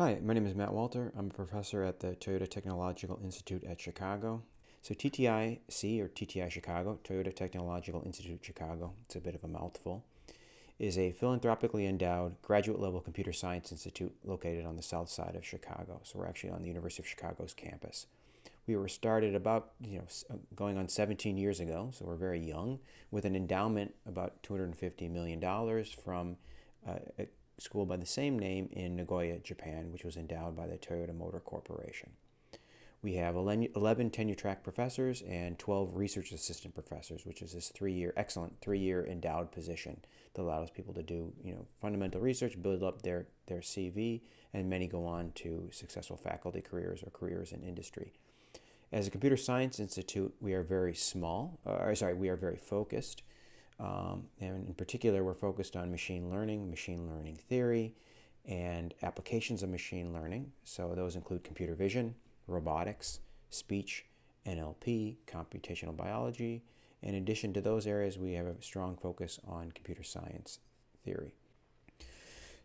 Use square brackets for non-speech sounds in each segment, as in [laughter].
Hi, my name is Matt Walter. I'm a professor at the Toyota Technological Institute at Chicago. So TTIC, or TTI Chicago, Toyota Technological Institute Chicago, it's a bit of a mouthful, is a philanthropically endowed graduate level computer science institute located on the south side of Chicago. So we're actually on the University of Chicago's campus. We were started about, you know, uh, going on 17 years ago, so we're very young, with an endowment about $250 million from uh, school by the same name in Nagoya, Japan, which was endowed by the Toyota Motor Corporation. We have 11 tenure track professors and 12 research assistant professors, which is this three-year, excellent three-year endowed position that allows people to do, you know, fundamental research, build up their, their CV, and many go on to successful faculty careers or careers in industry. As a computer science institute, we are very small, or sorry, we are very focused. Um, and in particular, we're focused on machine learning, machine learning theory, and applications of machine learning. So those include computer vision, robotics, speech, NLP, computational biology. In addition to those areas, we have a strong focus on computer science theory.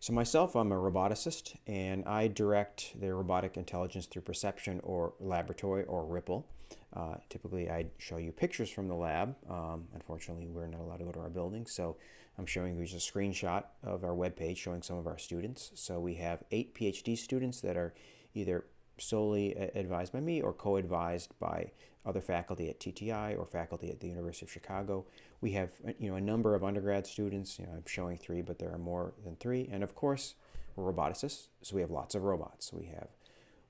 So myself, I'm a roboticist, and I direct the robotic intelligence through perception or laboratory or RIPL. Uh, typically, I'd show you pictures from the lab. Um, unfortunately, we're not allowed to go to our building, so I'm showing you just a screenshot of our webpage showing some of our students. So we have eight PhD students that are either solely advised by me or co-advised by other faculty at TTI or faculty at the University of Chicago. We have uh, you know a number of undergrad students. You know, I'm showing three, but there are more than three. And of course, we're roboticists, so we have lots of robots. We have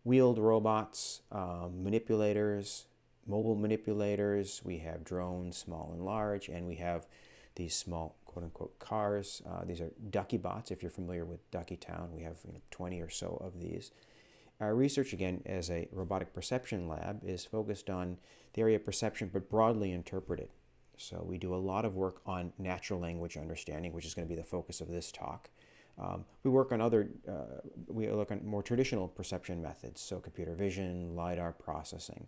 wheeled robots, um, manipulators, mobile manipulators. We have drones, small and large, and we have these small quote-unquote cars. Uh, these are Duckiebots. If you're familiar with Duckietown, we have you know, 20 or so of these. Our research, again, as a robotic perception lab, is focused on the area of perception, but broadly interpreted. So we do a lot of work on natural language understanding, which is going to be the focus of this talk. Um, we work on other, uh, we look at more traditional perception methods, so computer vision, LiDAR processing.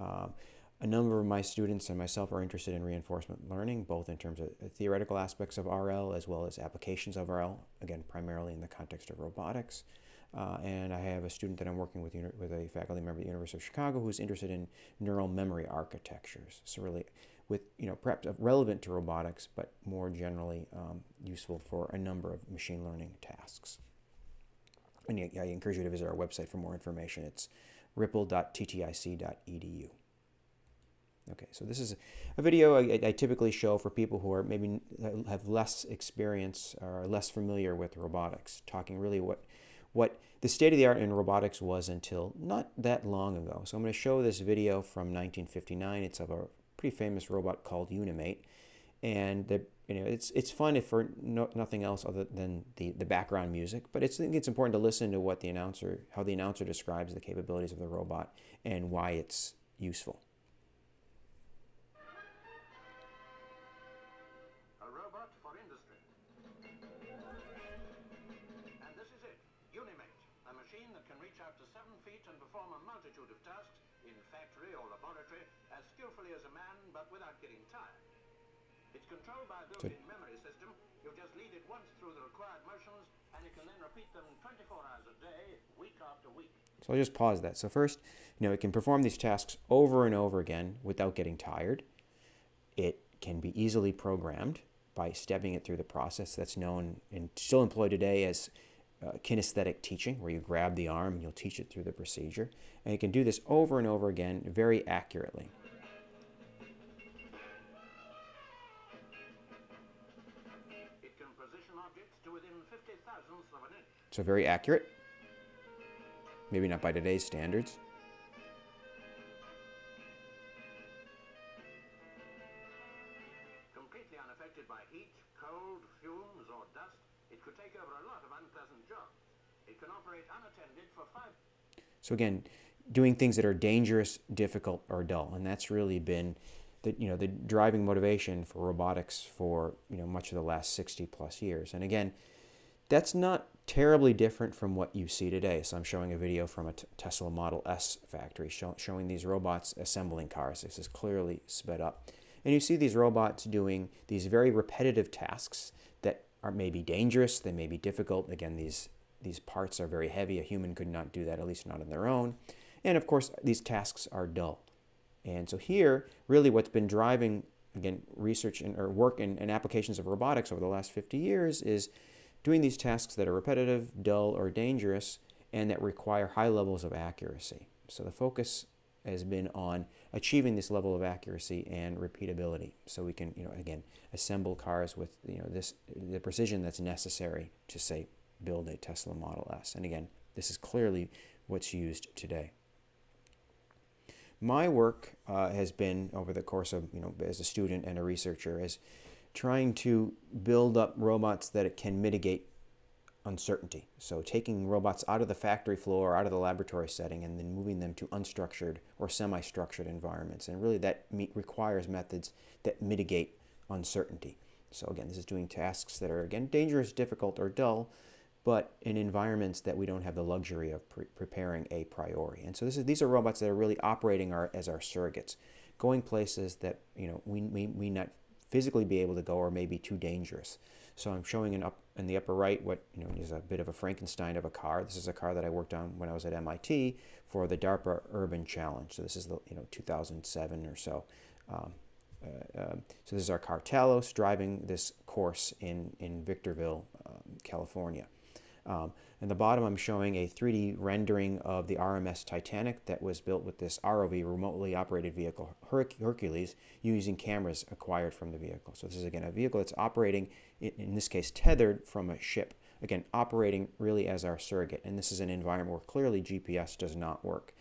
Uh, a number of my students and myself are interested in reinforcement learning, both in terms of theoretical aspects of RL as well as applications of RL, again, primarily in the context of robotics. Uh, and I have a student that I'm working with, with a faculty member at the University of Chicago who's interested in neural memory architectures. So really, with you know perhaps relevant to robotics, but more generally um, useful for a number of machine learning tasks. And I encourage you to visit our website for more information. It's ripl.ttic.edu. Okay, so this is a video I, I, typically show for people who are maybe have less experience or less familiar with robotics, talking really what what the state of the art in robotics was until not that long ago. So I'm going to show this video from 1959. It's of a pretty famous robot called Unimate. And the, you know, it's, it's fun if for no, nothing else other than the, the background music, but it's, I think it's important to listen to what the announcer, how the announcer describes the capabilities of the robot and why it's useful. Controlled by a built-in memory system. You just lead it once through the required motions, and it can then repeat them 24 hours a day, week after week. So I'll just pause that. So first, you know, it can perform these tasks over and over again without getting tired. It can be easily programmed by stepping it through the process that's known and still employed today as uh, kinesthetic teaching, where you grab the arm and you'll teach it through the procedure. And you can do this over and over again very accurately. So very accurate. Maybe not by today's standards. Completely unaffected by heat, cold, fumes, or dust, it could take over a lot of unpleasant jobs. It can operate unattended for five... So again, doing things that are dangerous, difficult, or dull. And that's really been the, you know, the driving motivation for robotics for you know, much of the last 60 plus years. And again, that's not terribly different from what you see today. So I'm showing a video from a Tesla Model S factory show, showing these robots assembling cars. This is clearly sped up. And you see these robots doing these very repetitive tasks that are maybe dangerous, they may be difficult. Again, these these parts are very heavy. A human could not do that, at least not on their own. And of course, these tasks are dull. And so here, really what's been driving, again, research and, or work and, and applications of robotics over the last 50 years is doing these tasks that are repetitive, dull, or dangerous, and that require high levels of accuracy. So the focus has been on achieving this level of accuracy and repeatability. So we can, you know, again, assemble cars with, you know, this the precision that's necessary to say build a Tesla Model S. And again, this is clearly what's used today. My work uh, has been over the course of, you know, as a student and a researcher, is trying to build up robots that it can mitigate uncertainty. So taking robots out of the factory floor, out of the laboratory setting, and then moving them to unstructured or semi-structured environments. And really that requires methods that mitigate uncertainty. So again, this is doing tasks that are, again, dangerous, difficult, or dull, but in environments that we don't have the luxury of pre preparing a priori. And so this is, these are robots that are really operating our, as our surrogates, going places that you know we, we, we not physically be able to go or may be too dangerous. So I'm showing in, up, in the upper right what you know is a bit of a Frankenstein of a car. This is a car that I worked on when I was at MIT for the DARPA Urban Challenge. So this is the you know 2007 or so. Um, uh, um, so this is our car Talos driving this course in, in Victorville, um, California. Um, in the bottom, I'm showing a 3D rendering of the RMS Titanic that was built with this ROV, remotely operated vehicle, Hercules, using cameras acquired from the vehicle. So this is, again, a vehicle that's operating, in this case, tethered from a ship. Again, operating really as our surrogate. And this is an environment where clearly GPS does not work.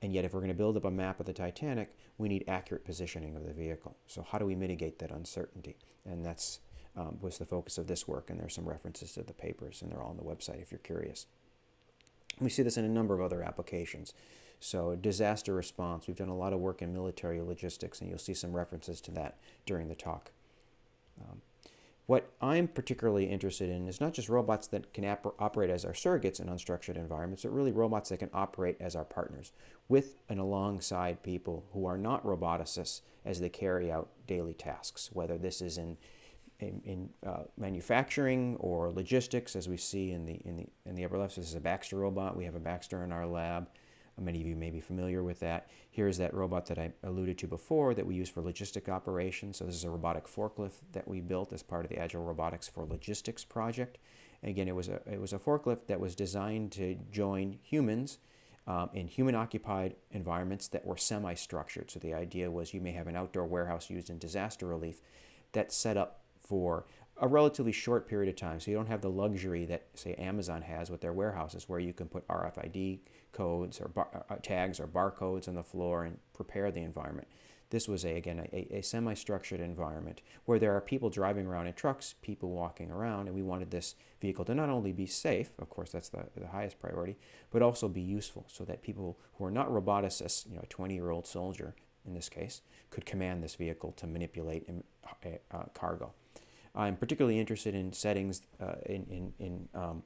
And yet, if we're going to build up a map of the Titanic, we need accurate positioning of the vehicle. So how do we mitigate that uncertainty? And that's um, was the focus of this work, and there's some references to the papers, and they're all on the website if you're curious. We see this in a number of other applications. So disaster response, we've done a lot of work in military logistics, and you'll see some references to that during the talk. Um, what I'm particularly interested in is not just robots that can operate as our surrogates in unstructured environments, but really robots that can operate as our partners with and alongside people who are not roboticists as they carry out daily tasks, whether this is in in, in uh, manufacturing or logistics, as we see in the, in, the, in the upper left. So this is a Baxter robot. We have a Baxter in our lab. Uh, many of you may be familiar with that. Here's that robot that I alluded to before that we use for logistic operations. So this is a robotic forklift that we built as part of the Agile Robotics for Logistics project. And again, it was a, it was a forklift that was designed to join humans um, in human-occupied environments that were semi-structured. So the idea was you may have an outdoor warehouse used in disaster relief that's set up for a relatively short period of time. So you don't have the luxury that, say, Amazon has with their warehouses where you can put RFID codes or bar, uh, tags or barcodes on the floor and prepare the environment. This was, a, again, a, a semi-structured environment where there are people driving around in trucks, people walking around, and we wanted this vehicle to not only be safe, of course, that's the, the highest priority, but also be useful so that people who are not roboticists, you know, a 20-year-old soldier in this case, could command this vehicle to manipulate uh, uh cargo. I'm particularly interested in settings, uh, in, in, in um,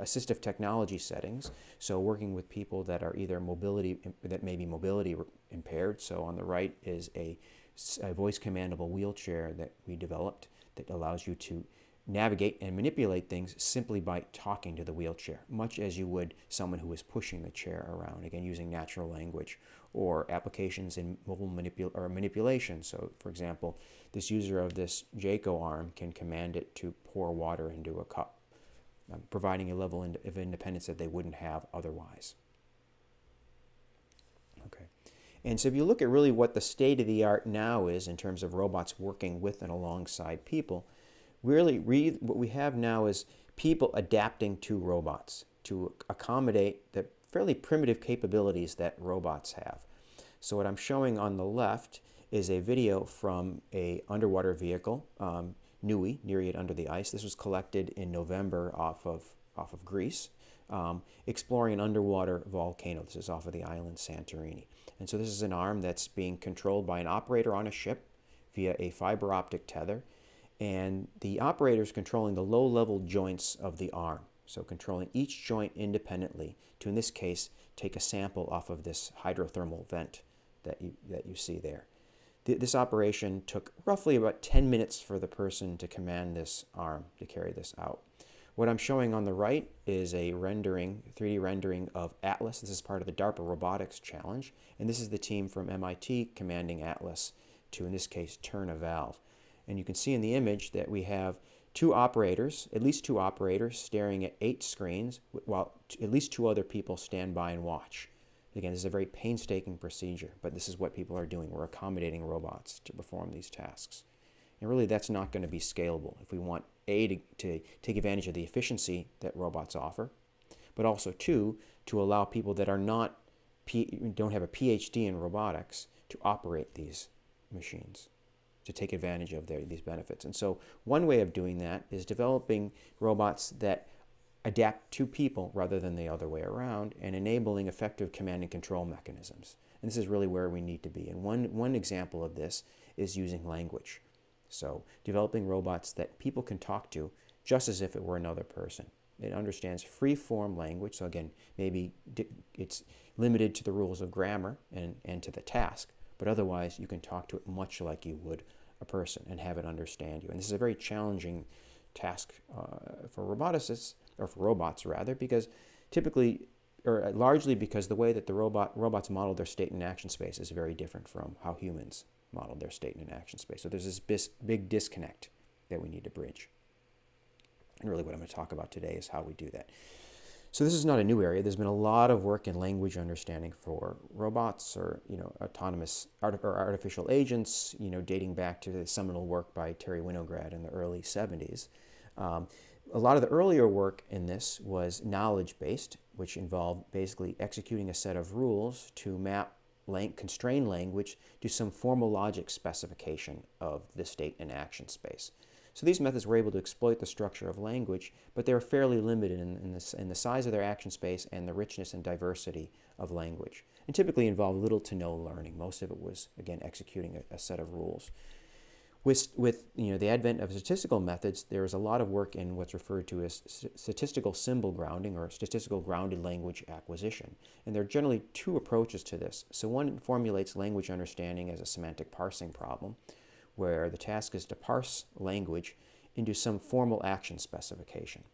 assistive technology settings. So working with people that are either mobility, that may be mobility impaired. So on the right is a, a voice commandable wheelchair that we developed that allows you to navigate and manipulate things simply by talking to the wheelchair, much as you would someone who is pushing the chair around, again, using natural language or applications in mobile manipul or manipulation. So, for example, this user of this JACO arm can command it to pour water into a cup, um, providing a level of independence that they wouldn't have otherwise. Okay. And so if you look at really what the state of the art now is in terms of robots working with and alongside people, really what we have now is people adapting to robots to accommodate the fairly primitive capabilities that robots have. So what I'm showing on the left is a video from a underwater vehicle, um, NUI, Nereid Under the Ice. This was collected in November off of, off of Greece, um, exploring an underwater volcano. This is off of the island Santorini. And so this is an arm that's being controlled by an operator on a ship via a fiber optic tether. And the operator is controlling the low-level joints of the arm. So controlling each joint independently to, in this case, take a sample off of this hydrothermal vent that you, that you see there. Th this operation took roughly about 10 minutes for the person to command this arm to carry this out. What I'm showing on the right is a rendering, 3D rendering of Atlas. This is part of the DARPA Robotics Challenge, and this is the team from MIT commanding Atlas to, in this case, turn a valve. And you can see in the image that we have two operators, at least two operators, staring at eight screens, while at least two other people stand by and watch. Again, this is a very painstaking procedure, but this is what people are doing. We're accommodating robots to perform these tasks. And really, that's not going to be scalable if we want A, to, to take advantage of the efficiency that robots offer, but also, two, to allow people that are not, P, don't have a PhD in robotics to operate these machines, to take advantage of their, these benefits. And so, one way of doing that is developing robots that adapt to people rather than the other way around and enabling effective command and control mechanisms. And this is really where we need to be. And one, one example of this is using language. So developing robots that people can talk to just as if it were another person. It understands free form language. So again, maybe it's limited to the rules of grammar and, and to the task, but otherwise you can talk to it much like you would a person and have it understand you. And this is a very challenging task uh, for roboticists, or for robots rather, because typically, or largely because the way that the robot robots model their state and action space is very different from how humans model their state and action space. So there's this bis- big disconnect that we need to bridge. And really what I'm going to talk about today is how we do that. So this is not a new area. There's been a lot of work in language understanding for robots or you know autonomous art- or artificial agents. You know, dating back to the seminal work by Terry Winograd in the early 70s. Um, a lot of the earlier work in this was knowledge based, which involved basically executing a set of rules to map lang- constrained language to some formal logic specification of the state and action space. So these methods were able to exploit the structure of language, but they were fairly limited in, in, the, in the size of their action space and the richness and diversity of language, and typically involved little to no learning. Most of it was, again, executing a, a set of rules. With, with you know, the advent of statistical methods, there is a lot of work in what's referred to as statistical symbol grounding or statistical grounded language acquisition. And there are generally two approaches to this. So one formulates language understanding as a semantic parsing problem, where the task is to parse language into some formal action specification.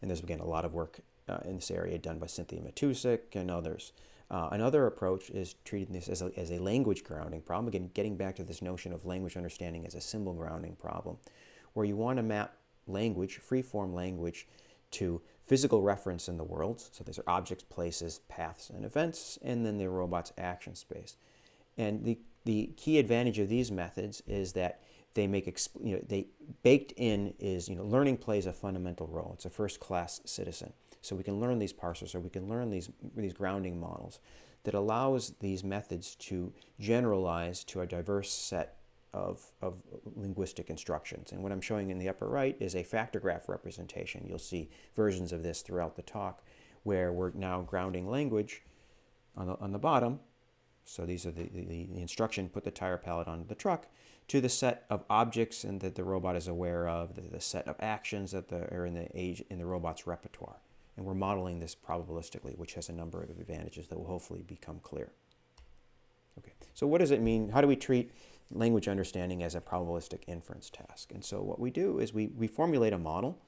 And there's, again, a lot of work uh, in this area done by Cynthia Matuszek and others. Uh, another approach is treating this as a, as a language grounding problem. Again, getting back to this notion of language understanding as a symbol grounding problem, where you want to map language, free-form language, to physical reference in the world. So these are objects, places, paths, and events, and then the robot's action space. And the, the key advantage of these methods is that they make, you know, they baked in is, you know, learning plays a fundamental role. It's a first-class citizen. So we can learn these parsers or we can learn these, these grounding models that allows these methods to generalize to a diverse set of, of linguistic instructions. And what I'm showing in the upper right is a factor graph representation. You'll see versions of this throughout the talk where we're now grounding language on the, on the bottom. So these are the, the, the instruction, put the tire pallet on the truck, to the set of objects and that the robot is aware of, the, the set of actions that the, are in the age in the robot's repertoire. And we're modeling this probabilistically, which has a number of advantages that will hopefully become clear. Okay, so what does it mean? How do we treat language understanding as a probabilistic inference task? And so what we do is we, we formulate a model,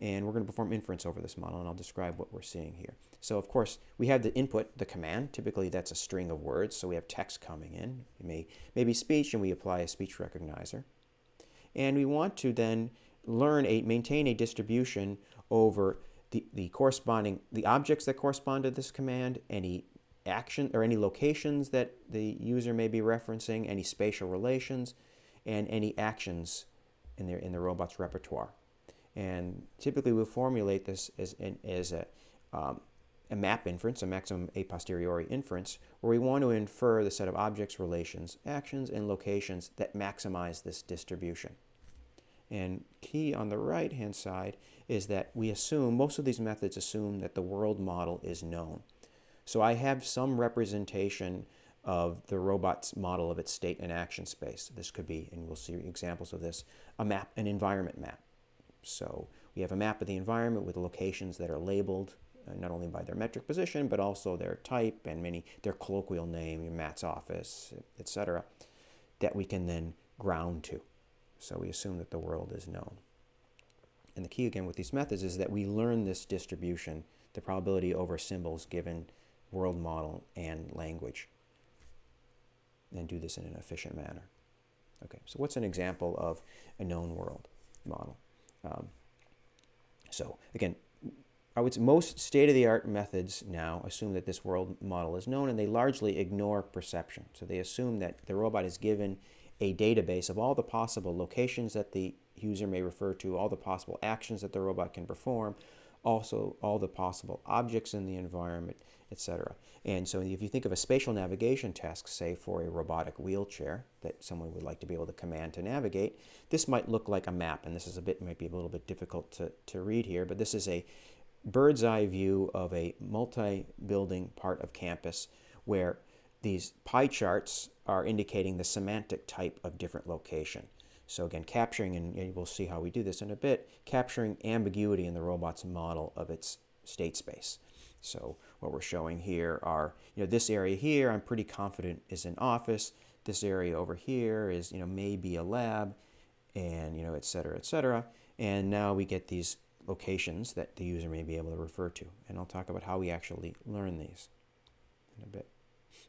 and we're going to perform inference over this model, and I'll describe what we're seeing here. So of course, we have the input, the command. Typically, that's a string of words, so we have text coming in. It may, may be speech, and we apply a speech recognizer. And we want to then learn a, maintain a distribution over the, the corresponding, the objects that correspond to this command, any action or any locations that the user may be referencing, any spatial relations, and any actions in, their, in the robot's repertoire. And typically we'll formulate this as, as a, um, a map inference, a maximum a posteriori inference, where we want to infer the set of objects, relations, actions, and locations that maximize this distribution. And key on the right hand side is that we assume, most of these methods assume that the world model is known. So I have some representation of the robot's model of its state and action space. This could be, and we'll see examples of this, a map, an environment map. So we have a map of the environment with locations that are labeled uh, not only by their metric position, but also their type and many their colloquial name, Matt's office, etc., that we can then ground to. So we assume that the world is known. And the key again with these methods is that we learn this distribution, the probability over symbols given world model and language, and do this in an efficient manner. Okay, so what's an example of a known world model? Um, so again, I would say most state-of-the-art methods now assume that this world model is known and they largely ignore perception. So they assume that the robot is given a database of all the possible locations that the user may refer to, all the possible actions that the robot can perform, also all the possible objects in the environment, etc. And so if you think of a spatial navigation task, say for a robotic wheelchair that someone would like to be able to command to navigate, this might look like a map. And this is a bit, might be a little bit difficult to, to read here, but this is a bird's eye view of a multi-building part of campus where these pie charts are indicating the semantic type of different location. So again, capturing, and we'll see how we do this in a bit, capturing ambiguity in the robot's model of its state space. So what we're showing here are, you know, this area here, I'm pretty confident is an office. This area over here is, you know, maybe a lab, and, you know, et cetera, et cetera. And now we get these locations that the user may be able to refer to. And I'll talk about how we actually learn these in a bit.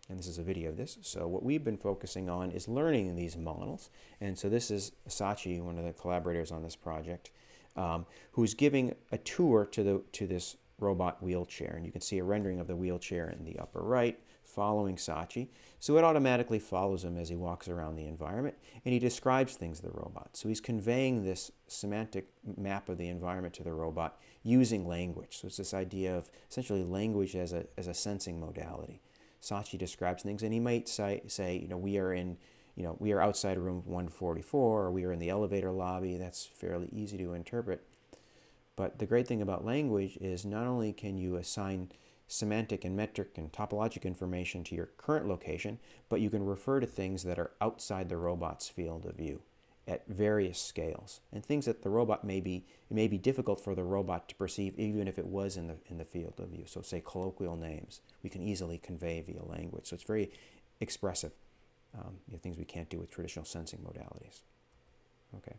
And this is a video of this. So what we've been focusing on is learning these models. And so this is Sachi, one of the collaborators on this project, um, who's giving a tour to, the, to this robot wheelchair. And you can see a rendering of the wheelchair in the upper right following Sachi. So it automatically follows him as he walks around the environment and he describes things to the robot. So he's conveying this semantic map of the environment to the robot using language. So it's this idea of essentially language as a, as a sensing modality. Sachi describes things and he might say, say, you know, we are in, you know, we are outside room 144 or we are in the elevator lobby. That's fairly easy to interpret. But the great thing about language is not only can you assign semantic and metric and topologic information to your current location, but you can refer to things that are outside the robot's field of view at various scales. And things that the robot may be it may be difficult for the robot to perceive even if it was in the in the field of view. So say colloquial names we can easily convey via language. So it's very expressive um, you know, things we can't do with traditional sensing modalities. Okay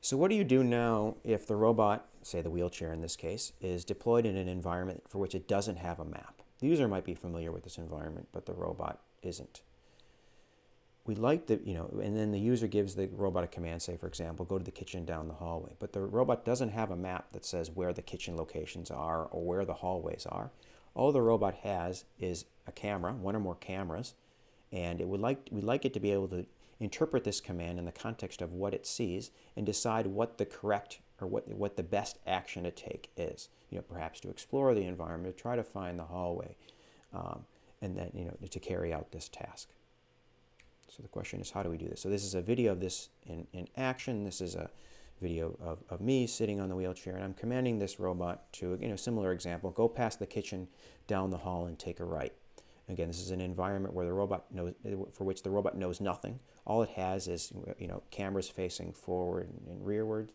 so what do you do now if the robot, say the wheelchair in this case, is deployed in an environment for which it doesn't have a map? The user might be familiar with this environment, but the robot isn't. We like the, you know, and then the user gives the robot a command, say, for example, go to the kitchen down the hallway. But the robot doesn't have a map that says where the kitchen locations are or where the hallways are. All the robot has is a camera, one or more cameras, and it would like, we'd like it to be able to interpret this command in the context of what it sees and decide what the correct or what, what the best action to take is. You know, perhaps to explore the environment, to try to find the hallway, um, and then, you know, to carry out this task. So the question is, how do we do this? So this is a video of this in, in action. This is a video of, of me sitting on the wheelchair, and I'm commanding this robot to, you know, similar example, go past the kitchen, down the hall, and take a right. Again, this is an environment where the robot knows, for which the robot knows nothing. All it has is, you know, cameras facing forward and rearward,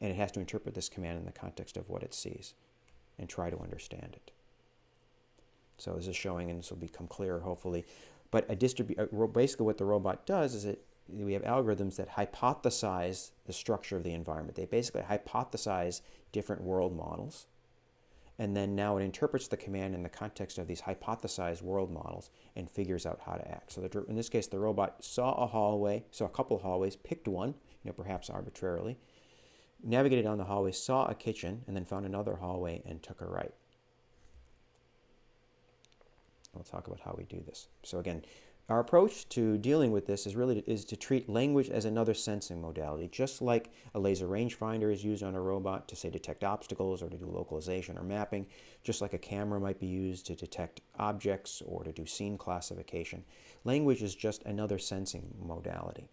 and it has to interpret this command in the context of what it sees and try to understand it. So this is showing, and this will become clearer hopefully. But a basically what the robot does is it we have algorithms that hypothesize the structure of the environment. They basically hypothesize different world models and then now it interprets the command in the context of these hypothesized world models and figures out how to act. So the, in this case, the robot saw a hallway, saw a couple of hallways, picked one, you know, perhaps arbitrarily, navigated down the hallway, saw a kitchen, and then found another hallway and took a right. We'll talk about how we do this. So again, our approach to dealing with this is really to, is to treat language as another sensing modality, just like a laser rangefinder is used on a robot to say detect obstacles or to do localization or mapping, just like a camera might be used to detect objects or to do scene classification. Language is just another sensing modality.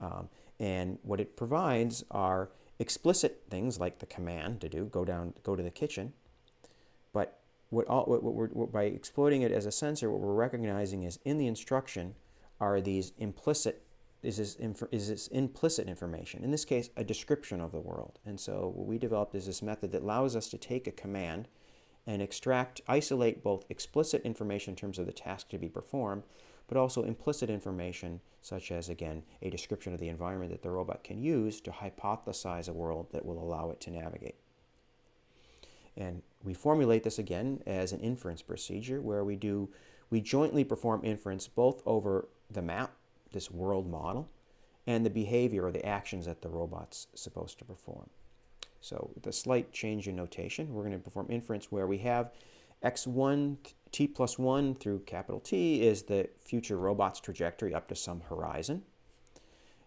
Um, and what it provides are explicit things like the command to do, go down, go to the kitchen, what, all, what, what we're, what, by exploiting it as a sensor, what we're recognizing is in the instruction are these implicit, is this, is this implicit information. In this case, a description of the world. And so what we developed is this method that allows us to take a command and extract, isolate both explicit information in terms of the task to be performed, but also implicit information such as, again, a description of the environment that the robot can use to hypothesize a world that will allow it to navigate. And we formulate this again as an inference procedure where we do, we jointly perform inference both over the map, this world model, and the behavior or the actions that the robot's supposed to perform. So with a slight change in notation, we're going to perform inference where we have x1, t plus 1 through capital T is the future robot's trajectory up to some horizon.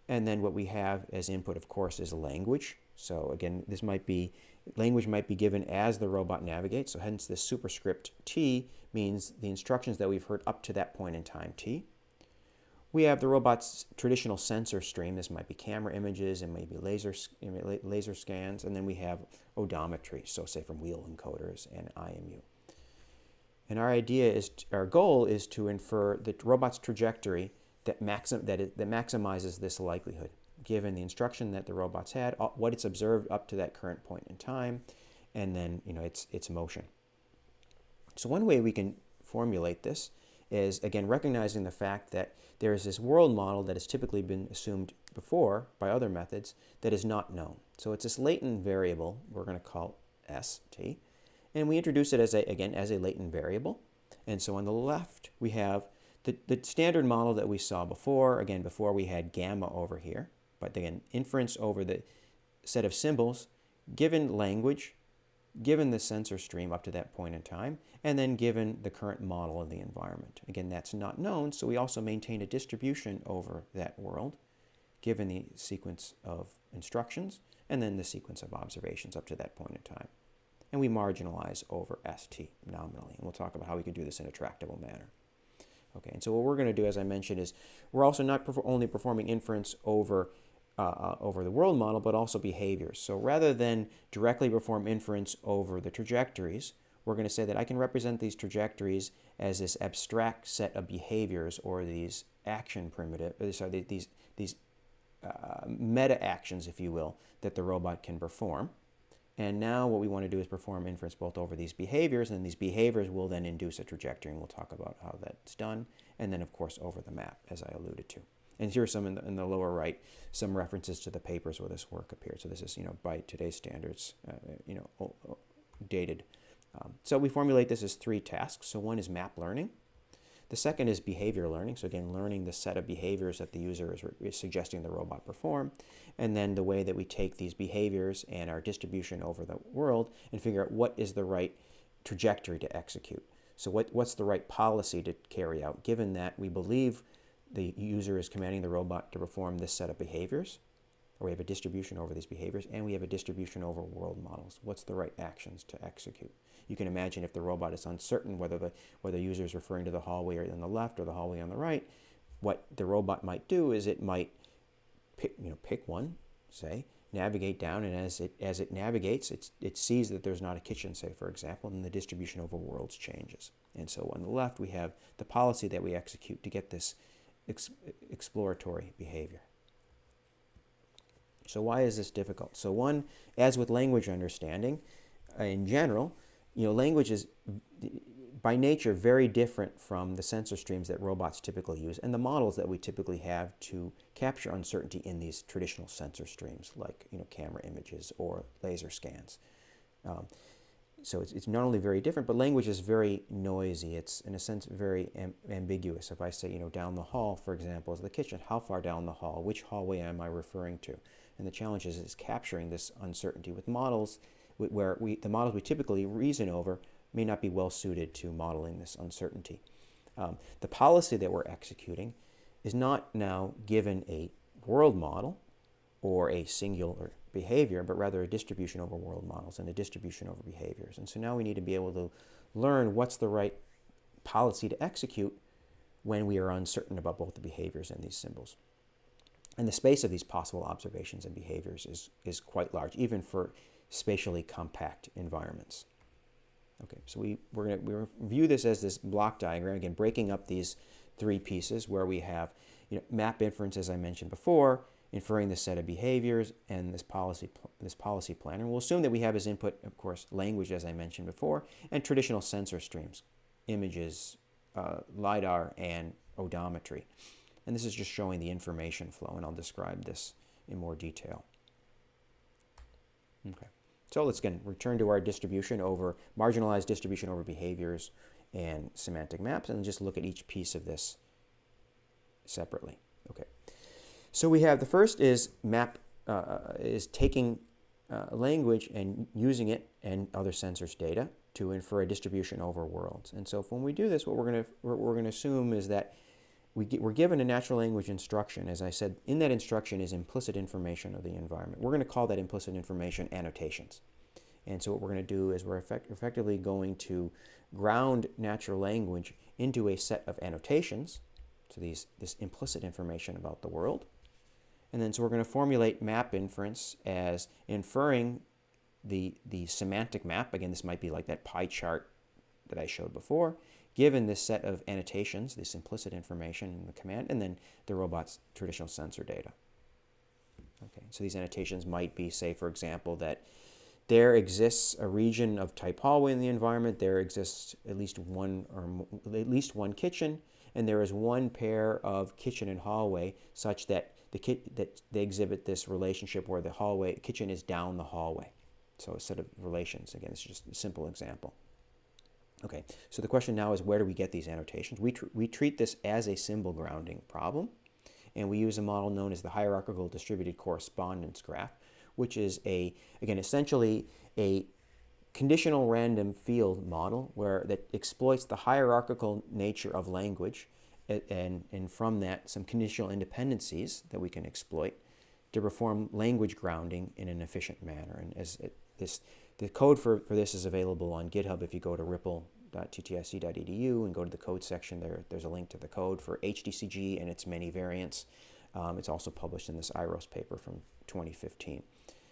And then what we have as input, of course, is language. So again, this might be, language might be given as the robot navigates. So hence this superscript T means the instructions that we've heard up to that point in time T. We have the robot's traditional sensor stream. This might be camera images and maybe laser, laser scans. And then we have odometry, so say from wheel encoders and IMU. And our idea is, our goal is to infer the robot's trajectory that, maxim, that, it, that maximizes this likelihood, given the instruction that the robot's had, uh, what it's observed up to that current point in time, and then you know its, its motion. So one way we can formulate this is, again, recognizing the fact that there is this world model that has typically been assumed before by other methods that is not known. So it's this latent variable we're going to call st, and we introduce it as a, again as a latent variable. And so on the left we have the, the standard model that we saw before, again before we had gamma over here, but again inference over the set of symbols given language given the sensor stream up to that point in time, and then given the current model of the environment. Again, that's not known, so we also maintain a distribution over that world, given the sequence of instructions, and then the sequence of observations up to that point in time. And we marginalize over ST nominally, and we'll talk about how we can do this in a tractable manner. Okay, and so what we're going to do, as I mentioned, is we're also not only performing inference over uh, uh, over the world model, but also behaviors. So rather than directly perform inference over the trajectories, we're going to say that I can represent these trajectories as this abstract set of behaviors or these action primitive, uh, sorry, these, these uh, meta actions, if you will, that the robot can perform. And now what we want to do is perform inference both over these behaviors, and these behaviors will then induce a trajectory, and we'll talk about how that's done, and then of course over the map, as I alluded to. And here are some in the, in the lower right, some references to the papers where this work appeared. So this is, you know, by today's standards, uh, you know, dated. Um, so we formulate this as three tasks. So one is map learning. The second is behavior learning. So again, learning the set of behaviors that the user is, is, suggesting the robot perform. And then the way that we take these behaviors and our distribution over the world and figure out what is the right trajectory to execute. So what, what's the right policy to carry out, given that we believe the user is commanding the robot to perform this set of behaviors, or we have a distribution over these behaviors, and we have a distribution over world models. What's the right actions to execute? You can imagine if the robot is uncertain whether the, whether the user is referring to the hallway on the left or the hallway on the right, what the robot might do is it might pick, you know, pick one, say, navigate down, and as it, as it navigates, it's, it sees that there's not a kitchen, say, for example, and the distribution over worlds changes. And so on the left, we have the policy that we execute to get this ex exploratory behavior. So why is this difficult? So one, as with language understanding, uh, in general, you know, language is by nature very different from the sensor streams that robots typically use and the models that we typically have to capture uncertainty in these traditional sensor streams like you know camera images or laser scans. Um, so it's, it's not only very different, but language is very noisy. It's, in a sense, very am ambiguous. If I say, you know, down the hall, for example, is the kitchen, how far down the hall? Which hallway am I referring to? And the challenge is, is capturing this uncertainty with models where we, the models we typically reason over may not be well suited to modeling this uncertainty. Um, the policy that we're executing is not now given a world model or a singular behavior, but rather a distribution over world models and a distribution over behaviors. And so now we need to be able to learn what's the right policy to execute when we are uncertain about both the behaviors and these symbols. And the space of these possible observations and behaviors is, is quite large, even for spatially compact environments. Okay, so we, we're going to we view this as this block diagram, again, breaking up these three pieces where we have you know, map inference, as I mentioned before, inferring the set of behaviors and this policy, this policy planner. We'll assume that we have as input, of course, language, as I mentioned before, and traditional sensor streams, images, uh, LiDAR, and odometry. And this is just showing the information flow, and I'll describe this in more detail. Okay, so let's again return to our distribution over, marginalized distribution over behaviors and semantic maps, and just look at each piece of this separately. Okay, so we have the first is map, uh, is taking uh, language and using it and other sensors data to infer a distribution over worlds. And so when we do this, what we're going to we're going to assume is that we get, we're given a natural language instruction. As I said, in that instruction is implicit information of the environment. We're going to call that implicit information annotations. And so what we're going to do is we're effect effectively going to ground natural language into a set of annotations, so these, this implicit information about the world. And then so we're going to formulate map inference as inferring the, the semantic map. Again, this might be like that pie chart that I showed before given this set of annotations, this implicit information in the command, and then the robot's traditional sensor data. Okay, so these annotations might be, say, for example, that there exists a region of type hallway in the environment, there exists at least one or at least one kitchen, and there is one pair of kitchen and hallway such that the that they exhibit this relationship where the hallway kitchen is down the hallway. So a set of relations. Again, it's just a simple example. Okay, so the question now is where do we get these annotations? We, tr we treat this as a symbol grounding problem, and we use a model known as the hierarchical distributed correspondence graph, which is a, again, essentially a conditional random field model where that exploits the hierarchical nature of language and, and from that some conditional independencies that we can exploit to perform language grounding in an efficient manner. And as it, this the code for, for this is available on GitHub if you go to ripl.ttic.edu and go to the code section there. There's a link to the code for HDCG and its many variants. Um, it's also published in this IROS paper from 2015.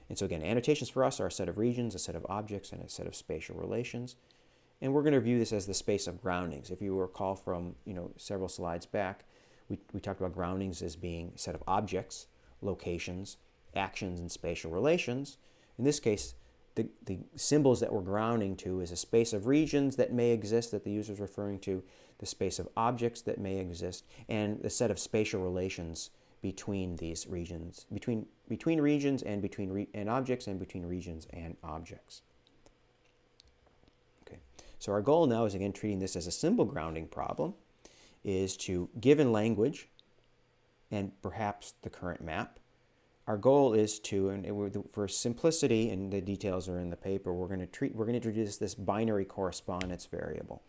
And so again, annotations for us are a set of regions, a set of objects, and a set of spatial relations. And we're going to view this as the space of groundings. If you recall from you know several slides back, we, we talked about groundings as being a set of objects, locations, actions, and spatial relations. In this case, the, the symbols that we're grounding to is a space of regions that may exist that the user is referring to, the space of objects that may exist, and the set of spatial relations between these regions, between, between regions and between re and objects and between regions and objects. So our goal now is again treating this as a symbol grounding problem, is to given language and perhaps the current map, our goal is to, and for simplicity, and the details are in the paper, we're going to treat, we're going to introduce this binary correspondence variable.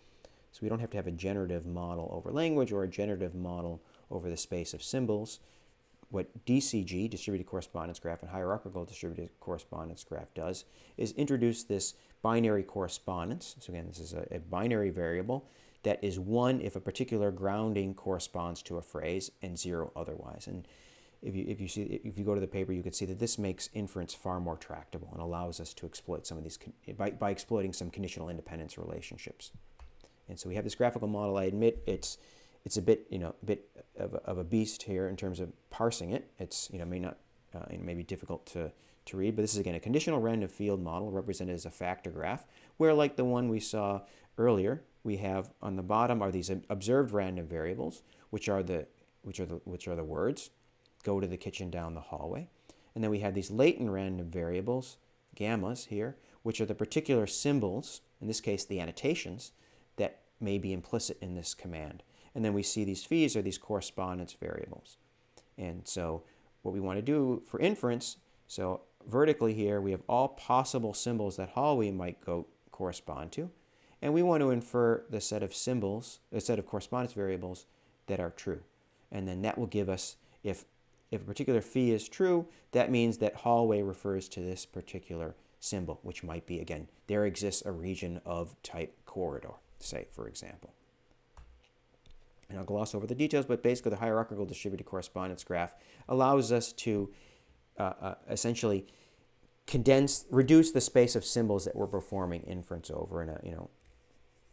So we don't have to have a generative model over language or a generative model over the space of symbols. What DCG, Distributed Correspondence Graph, and Hierarchical Distributed Correspondence Graph does is introduce this binary correspondence. So again, this is a, a binary variable that is one if a particular grounding corresponds to a phrase and zero otherwise. And if you, if you see if you go to the paper, you can see that this makes inference far more tractable and allows us to exploit some of these by, by exploiting some conditional independence relationships. And so we have this graphical model. I admit it's it's a bit you know a bit of a, of a beast here in terms of parsing it. It's you know may not uh, it may be difficult to to read, but this is again a conditional random field model represented as a factor graph, where like the one we saw earlier, we have on the bottom are these observed random variables, which are the which are the which are the words go to the kitchen down the hallway. And then we have these latent random variables, gammas here, which are the particular symbols, in this case the annotations, that may be implicit in this command. And then we see these phis are these correspondence variables. And so what we want to do for inference, so vertically here we have all possible symbols that hallway might go correspond to. And we want to infer the set of symbols, the set of correspondence variables that are true. And then that will give us, if if a particular phi is true, that means that hallway refers to this particular symbol, which might be, again, there exists a region of type corridor, say, for example. And I'll gloss over the details, but basically the hierarchical distributed correspondence graph allows us to uh, uh, essentially condense, reduce the space of symbols that we're performing inference over in a, you know,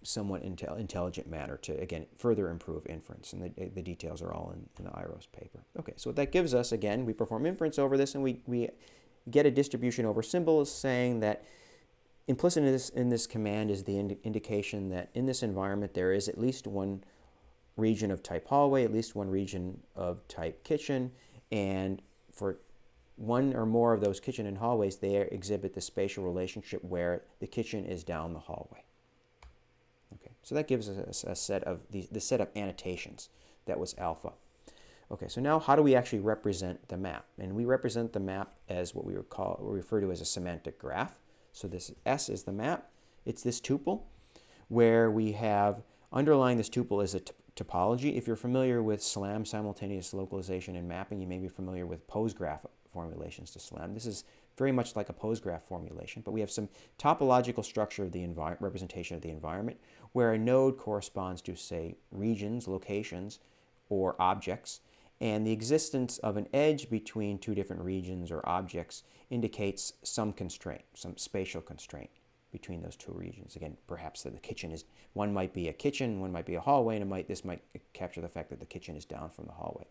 somewhat intel intelligent manner to, again, further improve inference. And the, the details are all in, in the IROS paper. Okay, so what that gives us, again, we perform inference over this and we, we get a distribution over symbols saying that implicit in this, in this command is the ind indication that in this environment there is at least one region of type hallway, at least one region of type kitchen, and for one or more of those kitchen and hallways, they exhibit the spatial relationship where the kitchen is down the hallway. Okay, so that gives us a, set of the, the set of annotations that was alpha. Okay, so now how do we actually represent the map? And we represent the map as what we would call, we refer to as a semantic graph. So this S is the map. It's this tuple where we have underlying this tuple is a topology. If you're familiar with SLAM, simultaneous localization and mapping, you may be familiar with pose graph formulations to SLAM. This is very much like a pose graph formulation, but we have some topological structure of the representation of the environment where a node corresponds to, say, regions, locations, or objects, and the existence of an edge between two different regions or objects indicates some constraint, some spatial constraint between those two regions. Again, perhaps that the kitchen is, one might be a kitchen, one might be a hallway, and it might, this might capture the fact that the kitchen is down from the hallway.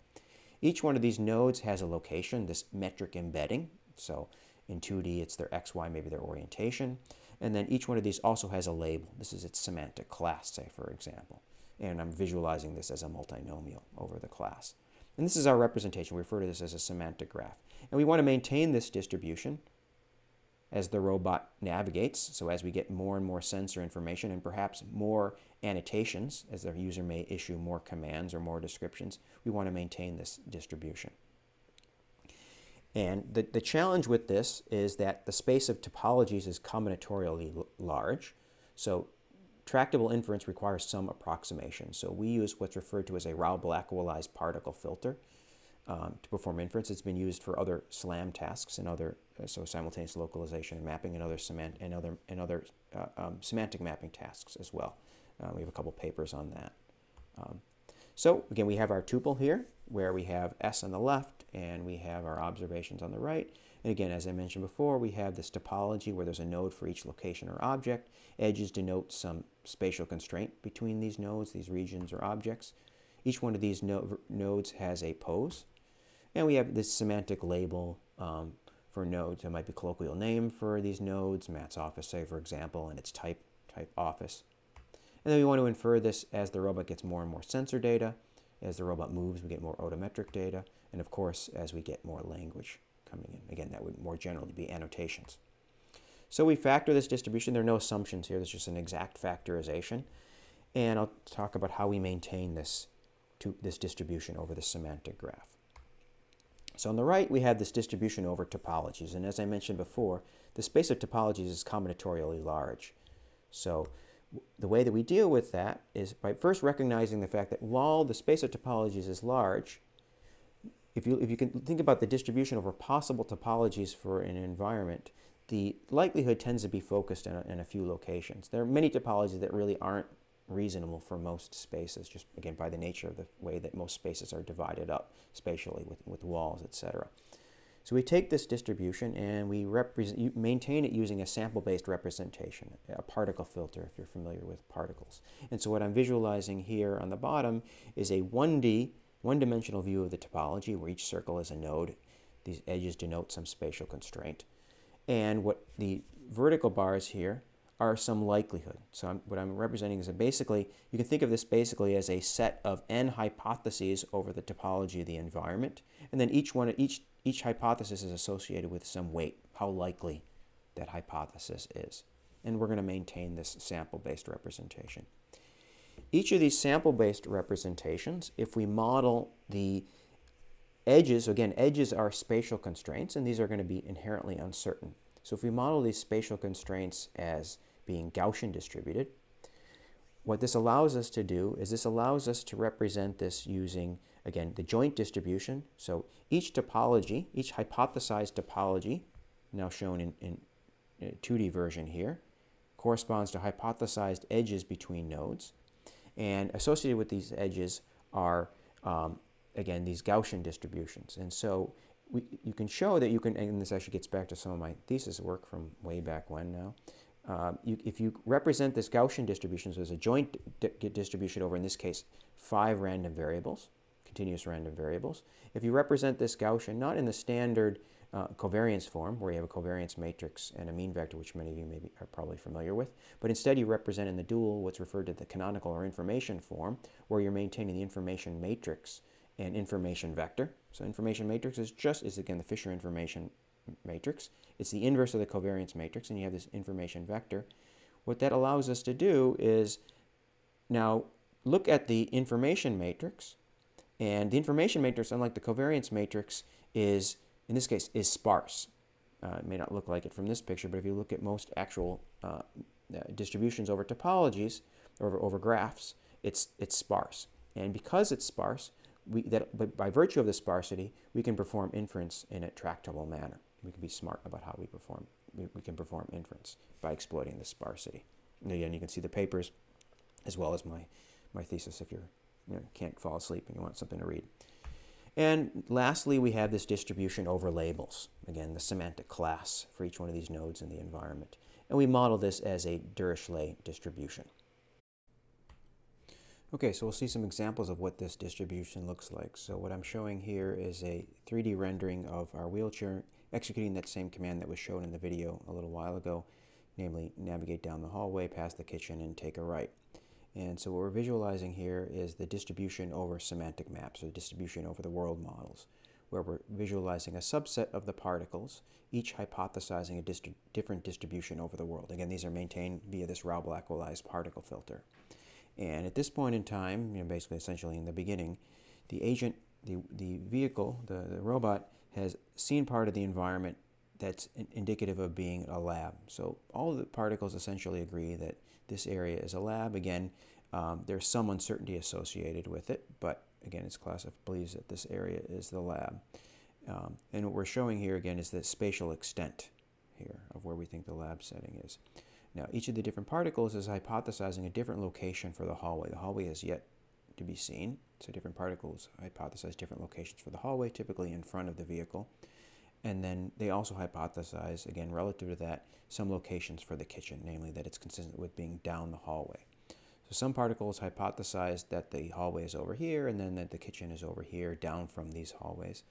Each one of these nodes has a location, this metric embedding. So in 2D, it's their XY, maybe their orientation. And then each one of these also has a label. This is its semantic class, say, for example. And I'm visualizing this as a multinomial over the class. And this is our representation. We refer to this as a semantic graph. And we want to maintain this distribution as the robot navigates. So as we get more and more sensor information and perhaps more annotations, as the user may issue more commands or more descriptions, we want to maintain this distribution. And the, the challenge with this is that the space of topologies is combinatorially large. So Tractable inference requires some approximation. So we use what's referred to as a Rao-Blackwellized particle filter um, to perform inference. It's been used for other SLAM tasks and other, uh, so simultaneous localization and mapping and other, semant and other, and other uh, um, semantic mapping tasks as well. Uh, we have a couple papers on that. Um, so again, we have our tuple here where we have S on the left and we have our observations on the right. And again, as I mentioned before, we have this topology where there's a node for each location or object. Edges denote some spatial constraint between these nodes, these regions or objects. Each one of these no nodes has a pose. And we have this semantic label um, for nodes. It might be colloquial name for these nodes, Matt's office, say, for example, and its type, type office. And then we want to infer this as the robot gets more and more sensor data. As the robot moves, we get more odometric data. And of course, as we get more language coming in. Again, that would more generally be annotations. So we factor this distribution. There are no assumptions here. There's just an exact factorization. And I'll talk about how we maintain this, to, this distribution over the semantic graph. So on the right, we have this distribution over topologies. And as I mentioned before, the space of topologies is combinatorially large. So the way that we deal with that is by first recognizing the fact that while the space of topologies is large, if you, if you can think about the distribution over possible topologies for an environment, the likelihood tends to be focused in a, in a few locations. There are many topologies that really aren't reasonable for most spaces, just again by the nature of the way that most spaces are divided up spatially with, with walls, etc. So we take this distribution and we represent, maintain it using a sample-based representation, a particle filter if you're familiar with particles. And so what I'm visualizing here on the bottom is a 1D one-dimensional view of the topology where each circle is a node. These edges denote some spatial constraint. And what the vertical bars here are some likelihood. So I'm, what I'm representing is basically, you can think of this basically as a set of n hypotheses over the topology of the environment. And then each one, each, each hypothesis is associated with some weight, how likely that hypothesis is. And we're going to maintain this sample-based representation. Each of these sample-based representations, if we model the edges, again, edges are spatial constraints, and these are going to be inherently uncertain. So if we model these spatial constraints as being Gaussian distributed, what this allows us to do is this allows us to represent this using, again, the joint distribution. So each topology, each hypothesized topology, now shown in, in, in a 2D version here, corresponds to hypothesized edges between nodes. And associated with these edges are, um, again, these Gaussian distributions. And so we, you can show that you can, and this actually gets back to some of my thesis work from way back when now. Uh, you, if you represent this Gaussian distribution so as a joint di distribution over, in this case, five random variables, continuous random variables, if you represent this Gaussian not in the standard uh, covariance form, where you have a covariance matrix and a mean vector, which many of you maybe are probably familiar with. But instead, you represent in the dual what's referred to the canonical or information form, where you're maintaining the information matrix and information vector. So information matrix is just, is again the Fisher information matrix. It's the inverse of the covariance matrix, and you have this information vector. What that allows us to do is now look at the information matrix, and the information matrix, unlike the covariance matrix, is, in this case, is sparse. Uh, it may not look like it from this picture, but if you look at most actual uh, uh distributions over topologies, over, over graphs, it's, it's sparse. And because it's sparse, we, that, by virtue of the sparsity, we can perform inference in a tractable manner. We can be smart about how we perform. We, can perform inference by exploiting the sparsity. And again, you can see the papers as well as my, my thesis if you you know, can't fall asleep and you want something to read. And lastly, we have this distribution over labels. Again, the semantic class for each one of these nodes in the environment. And we model this as a Dirichlet distribution. Okay, so we'll see some examples of what this distribution looks like. So what I'm showing here is a 3D rendering of our wheelchair executing that same command that was shown in the video a little while ago, namely navigate down the hallway, past the kitchen, and take a right. And so what we're visualizing here is the distribution over semantic maps, or distribution over the world models, where we're visualizing a subset of the particles, each hypothesizing a distri different distribution over the world. Again, these are maintained via this Rao-Blackwellized particle filter. And at this point in time, you know, basically essentially in the beginning, the agent, the, the vehicle, the, the robot, has seen part of the environment that's indicative of being a lab. So all the particles essentially agree that this area is a lab. Again, um, there's some uncertainty associated with it, but again, its class believes that this area is the lab. Um, and what we're showing here again is the spatial extent here of where we think the lab setting is. Now, each of the different particles is hypothesizing a different location for the hallway. The hallway has yet to be seen, so different particles hypothesize different locations for the hallway, typically in front of the vehicle. And then they also hypothesize, again, relative to that, some locations for the kitchen, namely that it's consistent with being down the hallway. So some particles hypothesize that the hallway is over here and then that the kitchen is over here, down from these hallways.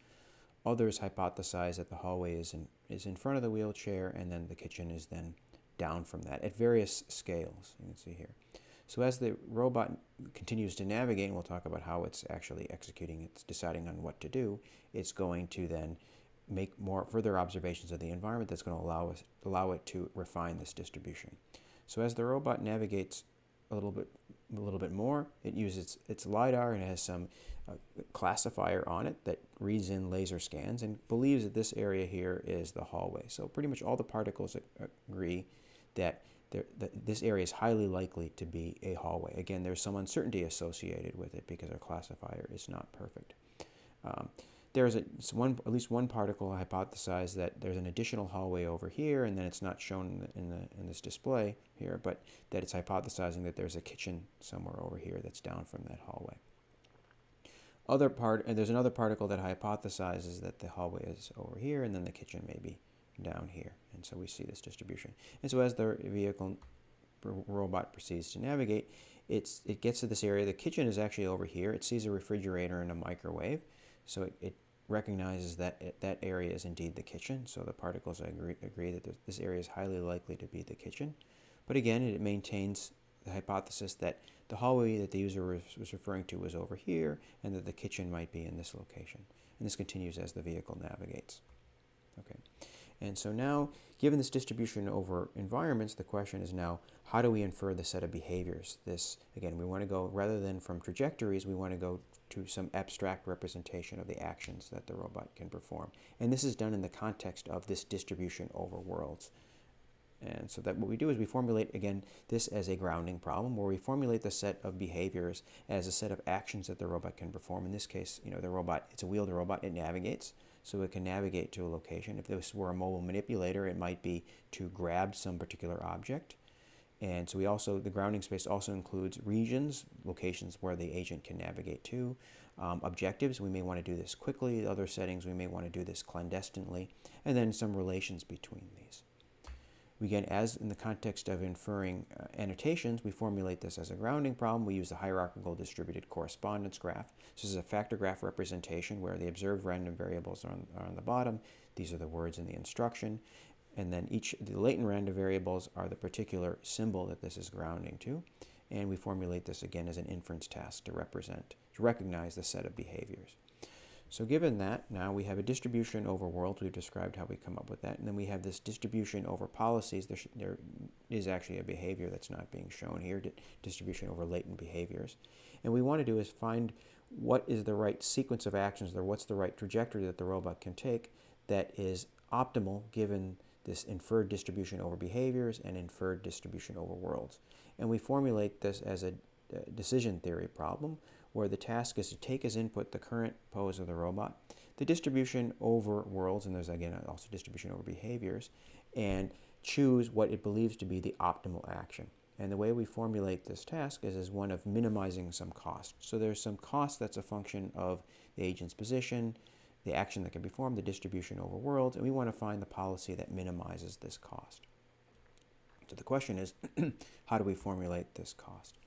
Others hypothesize that the hallway is in, is in front of the wheelchair and then the kitchen is then down from that at various scales, you can see here. So as the robot continues to navigate, and we'll talk about how it's actually executing, it's deciding on what to do, it's going to then make more further observations of the environment that's going to allow us allow it to refine this distribution. So as the robot navigates a little bit a little bit more, it uses its lidar and it has some uh, classifier on it that reads in laser scans and believes that this area here is the hallway. So pretty much all the particles agree that, there, that this area is highly likely to be a hallway. Again, there's some uncertainty associated with it because our classifier is not perfect. Um, there's one, at least one particle hypothesized that there's an additional hallway over here, and then it's not shown in, the, in this display here, but that it's hypothesizing that there's a kitchen somewhere over here that's down from that hallway. Other part, and there's another particle that hypothesizes that the hallway is over here, and then the kitchen may be down here. And so we see this distribution. And so as the vehicle robot proceeds to navigate, it's, it gets to this area. The kitchen is actually over here. It sees a refrigerator and a microwave. So it, it recognizes that it, that area is indeed the kitchen. So the particles agree, agree that this area is highly likely to be the kitchen. But again, it maintains the hypothesis that the hallway that the user was, referring to was over here and that the kitchen might be in this location. And this continues as the vehicle navigates. Okay. And so now, given this distribution over environments, the question is now, how do we infer the set of behaviors? This, again, we want to go, rather than from trajectories, we want to go to some abstract representation of the actions that the robot can perform. And this is done in the context of this distribution over worlds. And so that what we do is we formulate, again, this as a grounding problem, where we formulate the set of behaviors as a set of actions that the robot can perform. In this case, you know, the robot, it's a wheeled robot, it navigates so it can navigate to a location. If this were a mobile manipulator, it might be to grab some particular object. And so we also, the grounding space also includes regions, locations where the agent can navigate to. Um, objectives, we may want to do this quickly. Other settings, we may want to do this clandestinely. And then some relations between these. Again, as in the context of inferring uh, annotations, we formulate this as a grounding problem. We use the hierarchical distributed correspondence graph. This is a factor graph representation where the observed random variables are on, are on the bottom, these are the words in the instruction. And then each, the latent random variables are the particular symbol that this is grounding to. And we formulate this again as an inference task to represent, to recognize the set of behaviors. So given that, now we have a distribution over worlds. We've described how we come up with that. And then we have this distribution over policies. There, there is actually a behavior that's not being shown here, distribution over latent behaviors. And we want to do is find what is the right sequence of actions or what's the right trajectory that the robot can take that is optimal given this inferred distribution over behaviors and inferred distribution over worlds. And we formulate this as a decision theory problem where the task is to take as input the current pose of the robot, the distribution over worlds, and there's again also distribution over behaviors, and choose what it believes to be the optimal action. And the way we formulate this task is as one of minimizing some cost. So there's some cost that's a function of the agent's position, the action that can be formed, the distribution over worlds, and we want to find the policy that minimizes this cost. So the question is, [clears throat] how do we formulate this cost?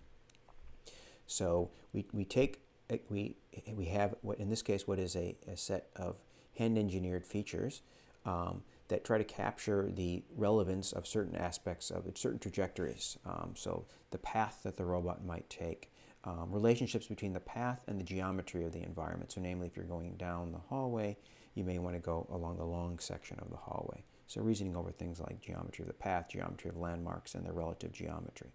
So we, we take, eh, we, we have, what in this case, what is a, a set of hand-engineered features um, that try to capture the relevance of certain aspects of certain trajectories. Um, so the path that the robot might take, um, relationships between the path and the geometry of the environment. So namely, if you're going down the hallway, you may want to go along the long section of the hallway. So reasoning over things like geometry of the path, geometry of landmarks, and their relative geometry.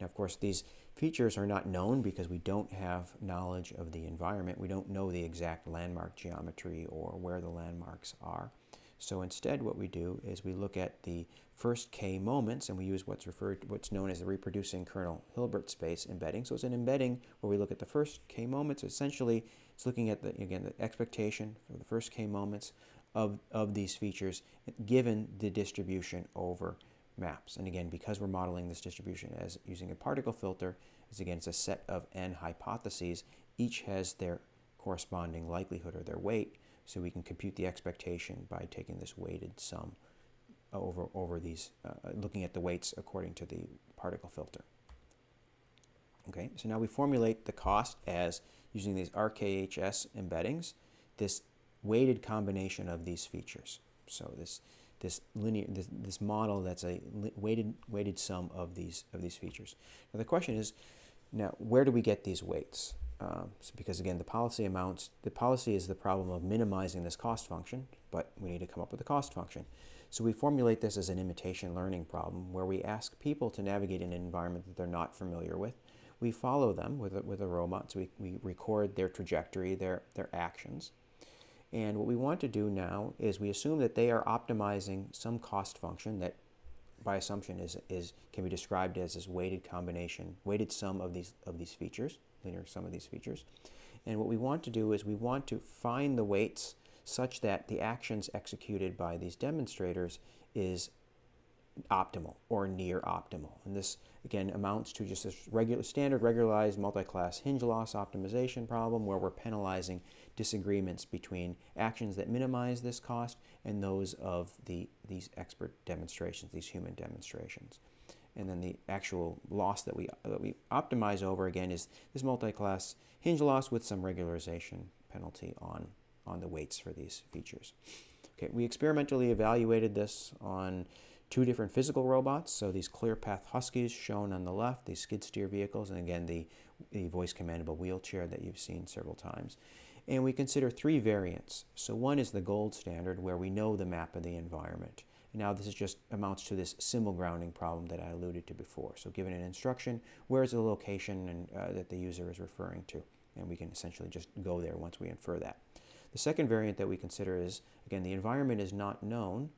Now, of course, these features are not known because we don't have knowledge of the environment. We don't know the exact landmark geometry or where the landmarks are. So instead what we do is we look at the first k moments and we use what's referred to, what's known as the reproducing kernel Hilbert space embedding. So it's an embedding where we look at the first k moments. Essentially, it's looking at the again the expectation for the first k moments of, of these features given the distribution over maps. And again, because we're modeling this distribution as using a particle filter, is again, it's a set of n hypotheses. Each has their corresponding likelihood or their weight. So we can compute the expectation by taking this weighted sum over, over these, uh, looking at the weights according to the particle filter. Okay, so now we formulate the cost as using these RKHS embeddings, this weighted combination of these features. So this this linear this, this model that's a weighted weighted sum of these of these features. Now the question is, now where do we get these weights? Um, so because again, the policy amounts, the policy is the problem of minimizing this cost function, but we need to come up with a cost function. So we formulate this as an imitation learning problem where we ask people to navigate in an environment that they're not familiar with. We follow them with a, with a robot, so we, we record their trajectory, their, their actions. And what we want to do now is we assume that they are optimizing some cost function that by assumption is, is can be described as this weighted combination, weighted sum of these, of these features, linear sum of these features. And what we want to do is we want to find the weights such that the actions executed by these demonstrators is optimal or near optimal. And this again amounts to just a regular standard regularized multi-class hinge loss optimization problem where we're penalizing disagreements between actions that minimize this cost and those of the, these expert demonstrations, these human demonstrations. And then the actual loss that we, that we optimize over again is this multi-class hinge loss with some regularization penalty on, on the weights for these features. Okay, we experimentally evaluated this on two different physical robots. So these ClearPath Huskies shown on the left, these skid steer vehicles, and again the, the voice commandable wheelchair that you've seen several times. And we consider three variants. So one is the gold standard where we know the map of the environment. Now this is just amounts to this symbol grounding problem that I alluded to before. So given an instruction, where is the location and, uh, that the user is referring to? And we can essentially just go there once we infer that. The second variant that we consider is, again, the environment is not known.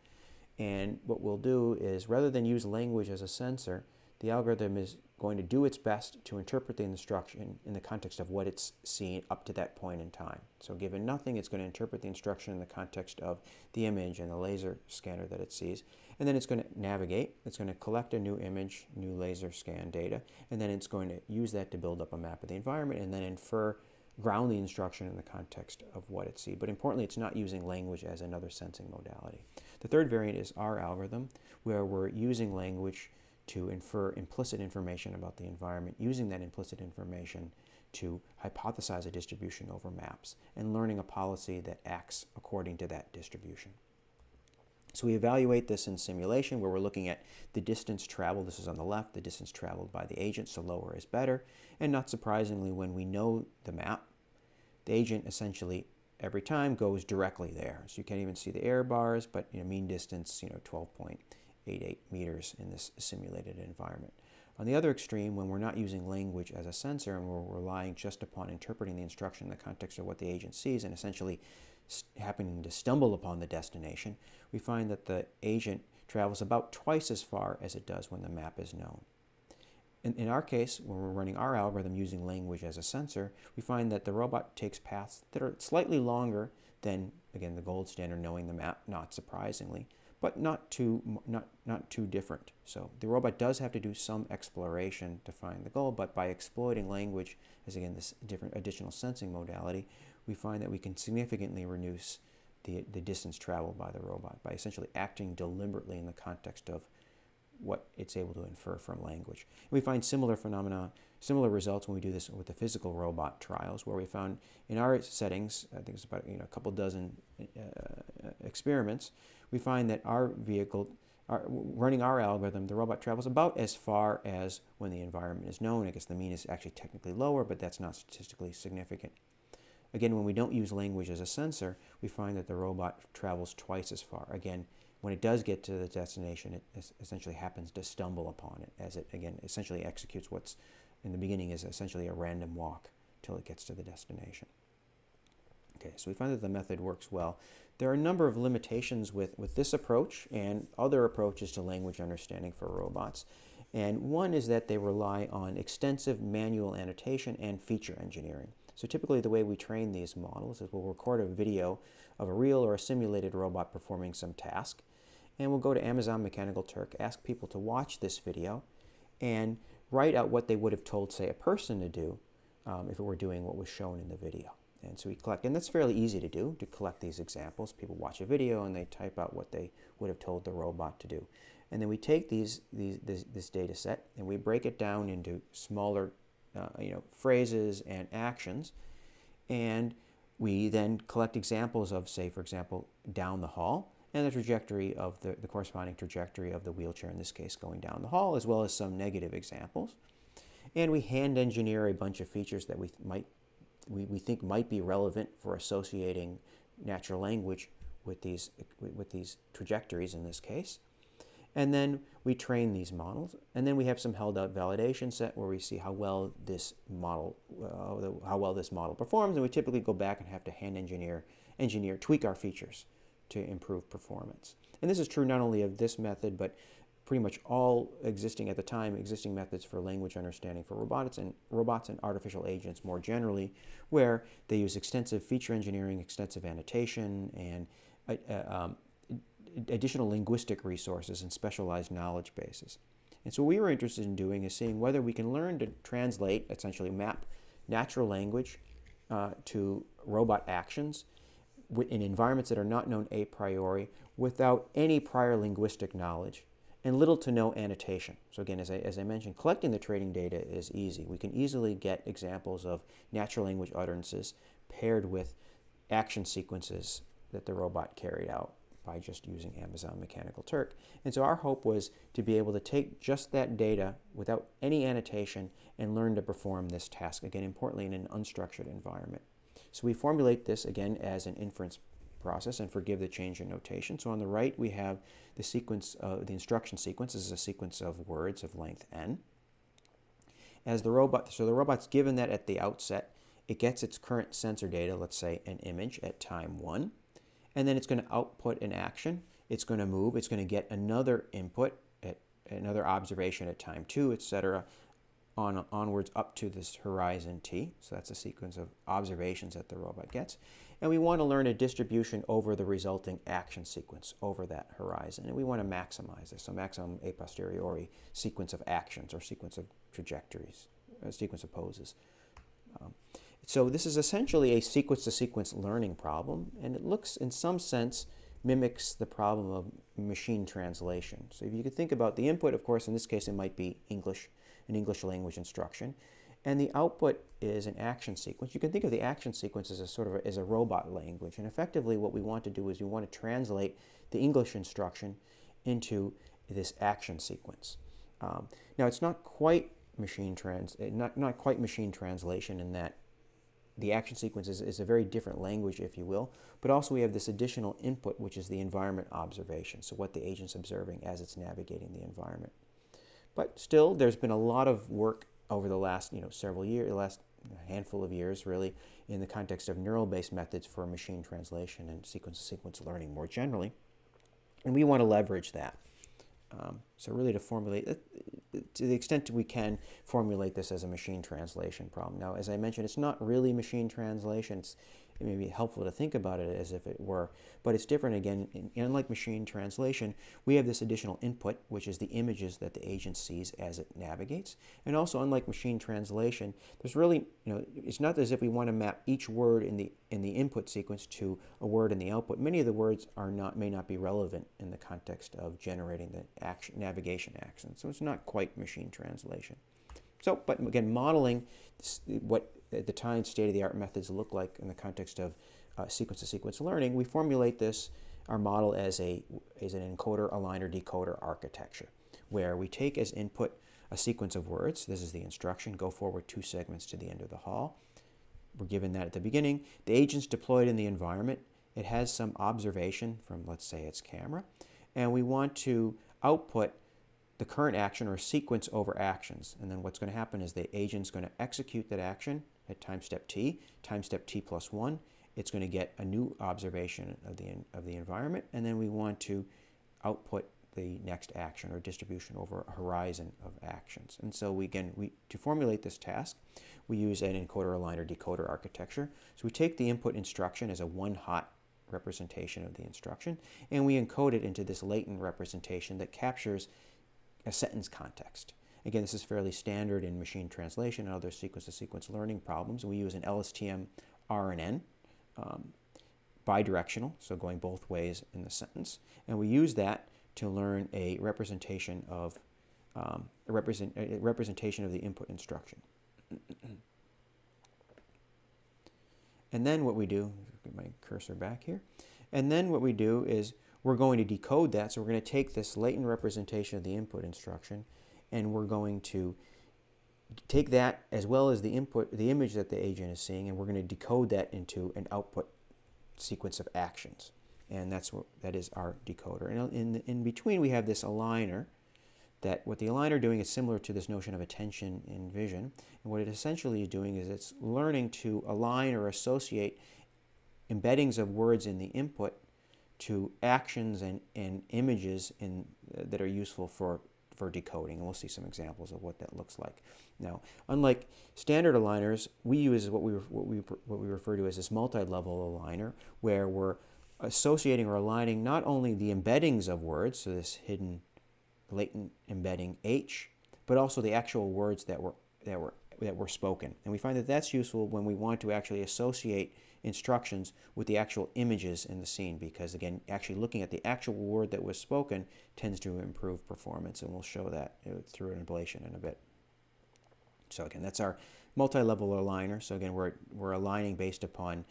And what we'll do is rather than use language as a sensor, the algorithm is going to do its best to interpret the instruction in the context of what it's seen up to that point in time. So given nothing, it's going to interpret the instruction in the context of the image and the laser scanner that it sees. And then it's going to navigate. It's going to collect a new image, new laser scan data, and then it's going to use that to build up a map of the environment and then infer, ground the instruction in the context of what it sees. But importantly, it's not using language as another sensing modality. The third variant is our algorithm, where we're using language to infer implicit information about the environment, using that implicit information to hypothesize a distribution over maps, and learning a policy that acts according to that distribution. So we evaluate this in simulation where we're looking at the distance traveled. This is on the left, the distance traveled by the agent, so lower is better. And not surprisingly, when we know the map, the agent essentially every time goes directly there. So you can't even see the error bars, but you know, mean distance, you know, 12.88 meters in this simulated environment. On the other extreme, when we're not using language as a sensor and we're relying just upon interpreting the instruction in the context of what the agent sees and essentially happening to stumble upon the destination, we find that the agent travels about twice as far as it does when the map is known. In, in our case, when we're running our algorithm using language as a sensor, we find that the robot takes paths that are slightly longer than, again, the gold standard, knowing the map, not surprisingly, but not too, not, not too different. So the robot does have to do some exploration to find the goal, but by exploiting language as, again, this different additional sensing modality, we find that we can significantly reduce the, the distance traveled by the robot by essentially acting deliberately in the context of what it's able to infer from language. And we find similar phenomena, similar results when we do this with the physical robot trials, where we found in our settings, I think it's about you know, a couple dozen uh, experiments, we find that our vehicle, our, running our algorithm, the robot travels about as far as when the environment is known. I guess the mean is actually technically lower, but that's not statistically significant. Again, when we don't use language as a sensor, we find that the robot travels twice as far. Again, when it does get to the destination, it essentially happens to stumble upon it as it, again, essentially executes what's in the beginning is essentially a random walk till it gets to the destination. Okay, so we find that the method works well. There are a number of limitations with, with this approach and other approaches to language understanding for robots. And one is that they rely on extensive manual annotation and feature engineering. So typically the way we train these models is we'll record a video of a real or a simulated robot performing some task, and we'll go to Amazon Mechanical Turk, ask people to watch this video, and write out what they would have told, say, a person to do um, if it were doing what was shown in the video. And so we collect, and that's fairly easy to do, to collect these examples. People watch a video and they type out what they would have told the robot to do. And then we take these, these this, this data set and we break it down into smaller uh, you know, phrases and actions. And we then collect examples of, say, for example, down the hall and the trajectory of the, the corresponding trajectory of the wheelchair, in this case, going down the hall, as well as some negative examples. And we hand engineer a bunch of features that we might we, we think might be relevant for associating natural language with these with these trajectories in this case. And then we train these models, and then we have some held out validation set where we see how well this model, uh, how well this model performs, and we typically go back and have to hand engineer, engineer, tweak our features to improve performance. And this is true not only of this method, but pretty much all existing at the time existing methods for language understanding for robotics and robots and artificial agents more generally, where they use extensive feature engineering, extensive annotation, and uh, uh um, additional linguistic resources and specialized knowledge bases. And so what we were interested in doing is seeing whether we can learn to translate, essentially map natural language uh, to robot actions in environments that are not known a priori without any prior linguistic knowledge and little to no annotation. So again, as I, as I mentioned, collecting the training data is easy. We can easily get examples of natural language utterances paired with action sequences that the robot carried out by just using Amazon Mechanical Turk. And so our hope was to be able to take just that data without any annotation and learn to perform this task, again, importantly, in an unstructured environment. So we formulate this again as an inference process and forgive the change in notation. So on the right, we have the sequence, of, the instruction sequence this is a sequence of words of length n. As the robot, so the robot's given that at the outset, it gets its current sensor data, let's say an image at time one and then it's going to output an action. It's going to move. It's going to get another input at another observation at time two, etc., on onwards up to this horizon t. So that's a sequence of observations that the robot gets. And we want to learn a distribution over the resulting action sequence over that horizon. And we want to maximize this. So maximum a posteriori sequence of actions or sequence of trajectories, a sequence of poses. Um, so this is essentially a sequence-to-sequence learning problem, and it looks in some sense mimics the problem of machine translation. So if you could think about the input, of course, in this case it might be English, an English language instruction, and the output is an action sequence. You can think of the action sequence as a sort of a, as a robot language, and effectively what we want to do is we want to translate the English instruction into this action sequence. Um, now it's not quite machine trans, eh, not, not quite machine translation in that the action sequence is, is, a very different language, if you will, but also we have this additional input, which is the environment observation, so what the agent's observing as it's navigating the environment. But still, there's been a lot of work over the last, you know, several years, the last handful of years, really, in the context of neural-based methods for machine translation and sequence-to-sequence learning more generally. And we want to leverage that. Um, so really to formulate, uh, to the extent we can, formulate this as a machine translation problem. Now, as I mentioned, it's not really machine translation. It's, it may be helpful to think about it as if it were, but it's different again. In, unlike machine translation, we have this additional input, which is the images that the agent sees as it navigates. And also, unlike machine translation, there's really, you know, it's not as if we want to map each word in the in the input sequence to a word in the output. Many of the words are not may not be relevant in the context of generating the action navigation action. So it's not quite machine translation. So, but again, modeling what at the time state-of-the-art methods look like in the context of uh, sequence-to-sequence learning, we formulate this, our model as, a, as an encoder, aligner, decoder architecture, where we take as input a sequence of words. This is the instruction, go forward two segments to the end of the hall. We're given that at the beginning. The agent's deployed in the environment. It has some observation from, let's say, its camera. And we want to output the current action or sequence over actions. And then what's going to happen is the agent's going to execute that action at time step t, time step t plus 1. It's going to get a new observation of the, of the environment, and then we want to output the next action or distribution over a horizon of actions. And so we, again, we, to formulate this task, we use an encoder aligner decoder architecture. So we take the input instruction as a one-hot representation of the instruction, and we encode it into this latent representation that captures a sentence context. Again, this is fairly standard in machine translation and other sequence-to-sequence -sequence learning problems. We use an LSTM RNN, um, bidirectional, so going both ways in the sentence. And we use that to learn a representation of um, a, represent, a representation of the input instruction. [clears throat] and then what we do, get my cursor back here, and then what we do is we're going to decode that. So we're going to take this latent representation of the input instruction and we're going to take that as well as the input, the image that the agent is seeing, and we're going to decode that into an output sequence of actions. And that's what that is our decoder. And in, in between, we have this aligner. That what the aligner doing is similar to this notion of attention in vision. And what it essentially is doing is it's learning to align or associate embeddings of words in the input to actions and, and images in, uh, that are useful for for decoding, and we'll see some examples of what that looks like. Now, unlike standard aligners, we use what we, what we, what we refer to as this multi-level aligner, where we're associating or aligning not only the embeddings of words, so this hidden latent embedding H, but also the actual words that were, that were, that were spoken. And we find that that's useful when we want to actually associate instructions with the actual images in the scene because again actually looking at the actual word that was spoken tends to improve performance and we'll show that uh, through an ablation in a bit. So again that's our multi-level aligner so again we're, we're aligning based upon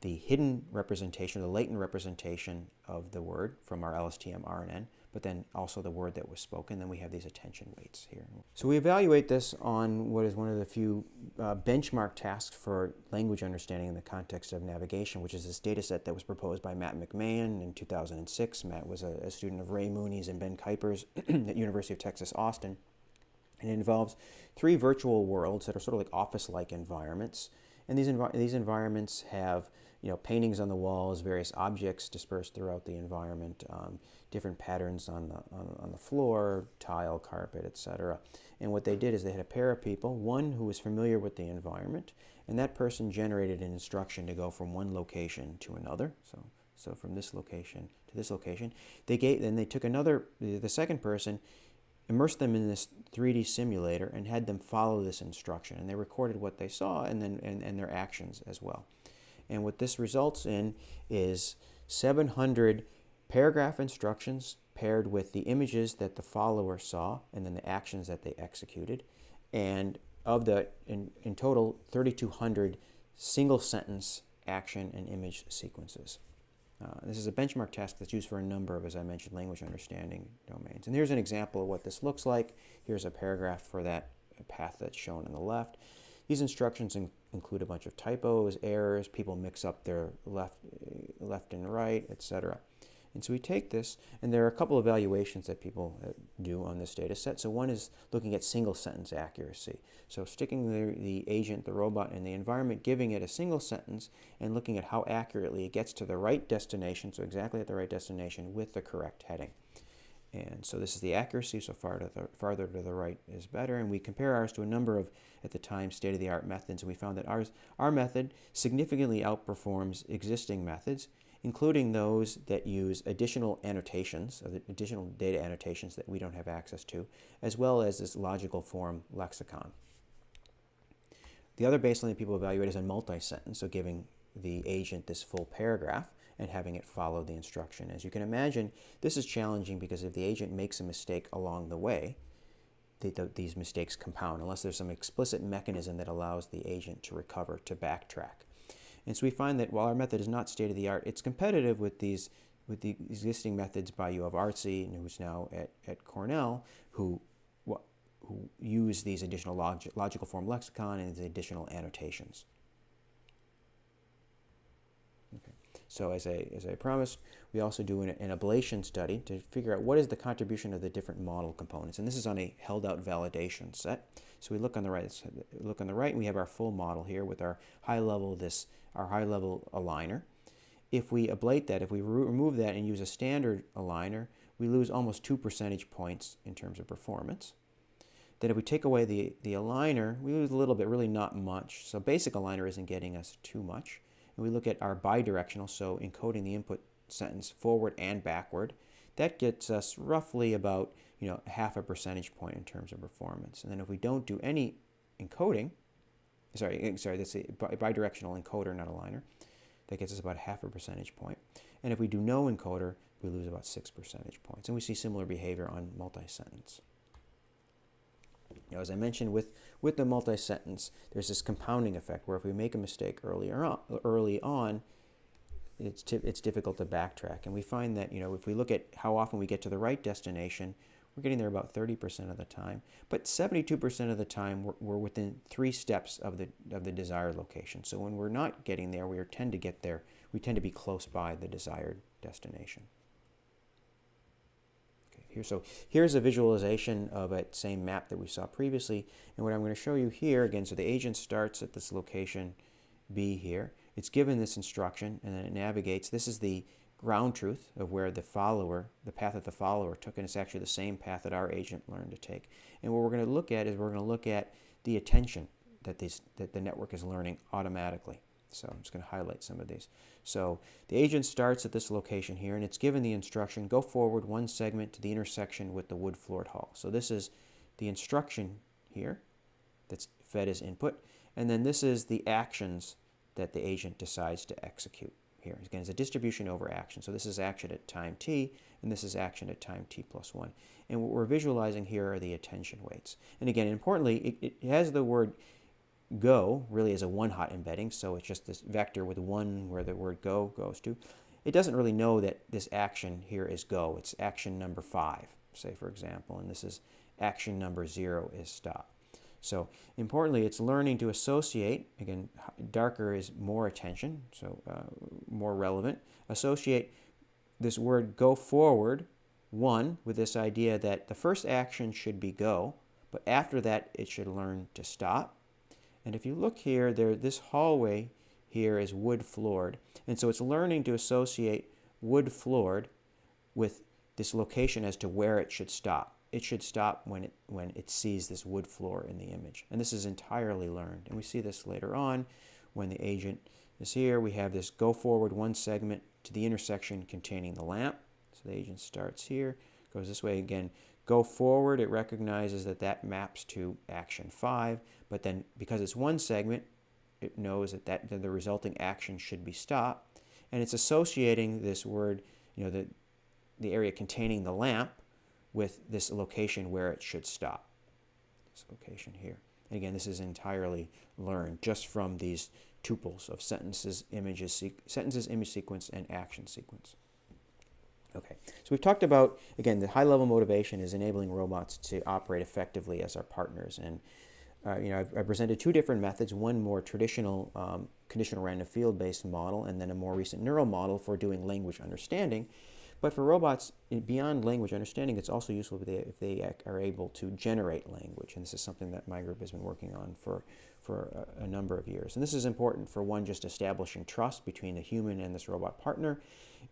the hidden representation, the latent representation of the word from our LSTM RNN but then also the word that was spoken. Then we have these attention weights here. So we evaluate this on what is one of the few uh, benchmark tasks for language understanding in the context of navigation, which is this data set that was proposed by Matt MacMahon in 2006. Matt was a, a student of Ray Mooney's and Ben Kuipers [clears throat] at University of Texas, Austin. And it involves three virtual worlds that are sort of like office-like environments. And these, these environments have you know, paintings on the walls, various objects dispersed throughout the environment, um, different patterns on the, on, on, the floor, tile, carpet, etc. And what they did is they had a pair of people, one who was familiar with the environment, and that person generated an instruction to go from one location to another. So, so from this location to this location. They gave, then they took another, the second person, immersed them in this 3D simulator and had them follow this instruction. And they recorded what they saw and then and, and their actions as well. And what this results in is 700 paragraph instructions paired with the images that the follower saw and then the actions that they executed. And of the, in, in total, 3,200 single sentence action and image sequences. Uh, this is a benchmark task that's used for a number of, as I mentioned, language understanding domains. And here's an example of what this looks like. Here's a paragraph for that path that's shown on the left. These instructions in include a bunch of typos, errors, people mix up their left, left and right, etc. And so we take this, and there are a couple of evaluations that people uh, do on this data set. So one is looking at single sentence accuracy. So sticking the, the agent, the robot, in the environment, giving it a single sentence, and looking at how accurately it gets to the right destination, so exactly at the right destination with the correct heading. And so this is the accuracy, so far to the, farther to the right is better. And we compare ours to a number of, at the time, state-of-the-art methods, and we found that ours, our method significantly outperforms existing methods, including those that use additional annotations, uh, additional data annotations that we don't have access to, as well as this logical form lexicon. The other baseline that people evaluate is a multi-sentence, so giving the agent this full paragraph and having it follow the instruction. As you can imagine, this is challenging because if the agent makes a mistake along the way, the, the, these mistakes compound unless there's some explicit mechanism that allows the agent to recover, to backtrack. And so we find that while our method is not state of the art, it's competitive with these with the existing methods by Yoav Artzi, who's now at, at Cornell, who who use these additional log logical form lexicon and these additional annotations. So as I, as I promised, we also do an, an, ablation study to figure out what is the contribution of the different model components. And this is on a held out validation set. So we look on the right, look on the right, and we have our full model here with our high level, this, our high level aligner. If we ablate that, if we re remove that and use a standard aligner, we lose almost two percentage points in terms of performance. Then if we take away the, the aligner, we lose a little bit, really not much. So basic aligner isn't getting us too much and we look at our bidirectional, so encoding the input sentence forward and backward, that gets us roughly about you know half a percentage point in terms of performance. And then if we don't do any encoding, sorry, eh, sorry, that's a bidirectional encoder, not aligner, that gets us about half a percentage point. And if we do no encoder, we lose about six percentage points. And we see similar behavior on multi-sentence. Now, as I mentioned with, with the multi-sentence, there's this compounding effect where if we make a mistake earlier on, early on, it's, it's difficult to backtrack. And we find that, you know, if we look at how often we get to the right destination, we're getting there about 30% of the time. But 72% of the time, we're, we're, within three steps of the, of the desired location. So when we're not getting there, we tend to get there. We tend to be close by the desired destination. Here, so here's a visualization of that same map that we saw previously. And what I'm going to show you here, again, so the agent starts at this location B here. It's given this instruction and then it navigates. This is the ground truth of where the follower, the path that the follower took, and it's actually the same path that our agent learned to take. And what we're going to look at is we're going to look at the attention that, these, that the network is learning automatically. So I'm just going to highlight some of these. So the agent starts at this location here, and it's given the instruction, go forward one segment to the intersection with the wood-floored hall. So this is the instruction here that's fed as input. And then this is the actions that the agent decides to execute here. Again, it's a distribution over action. So this is action at time t, and this is action at time t plus 1. And what we're visualizing here are the attention weights. And again, importantly, it, it has the word go really is a one-hot embedding, so it's just this vector with one where the word go goes to. It doesn't really know that this action here is go. It's action number five, say for example, and this is action number zero is stop. So importantly, it's learning to associate, again, darker is more attention, so uh, more relevant, associate this word go forward, one, with this idea that the first action should be go, but after that it should learn to stop. And if you look here, there this hallway here is wood floored. And so it's learning to associate wood floored with this location as to where it should stop. It should stop when it, when it sees this wood floor in the image. And this is entirely learned. And we see this later on when the agent is here. We have this go forward one segment to the intersection containing the lamp. So the agent starts here, goes this way again, Go forward, it recognizes that that maps to action 5, but then because it's one segment, it knows that, that, the resulting action should be stop, and it's associating this word, you know, the, the area containing the lamp with this location where it should stop. This location here. And again, this is entirely learned just from these tuples of sentences, images, sentences, image sequence, and action sequence. Okay, so we've talked about, again, the high-level motivation is enabling robots to operate effectively as our partners. And, uh, you know, I've, I've, presented two different methods, one more traditional um, conditional random field-based model, and then a more recent neural model for doing language understanding. But for robots, beyond language understanding, it's also useful if they, if they are able to generate language. And this is something that my group has been working on for, for a, a number of years. And this is important for one, just establishing trust between the human and this robot partner.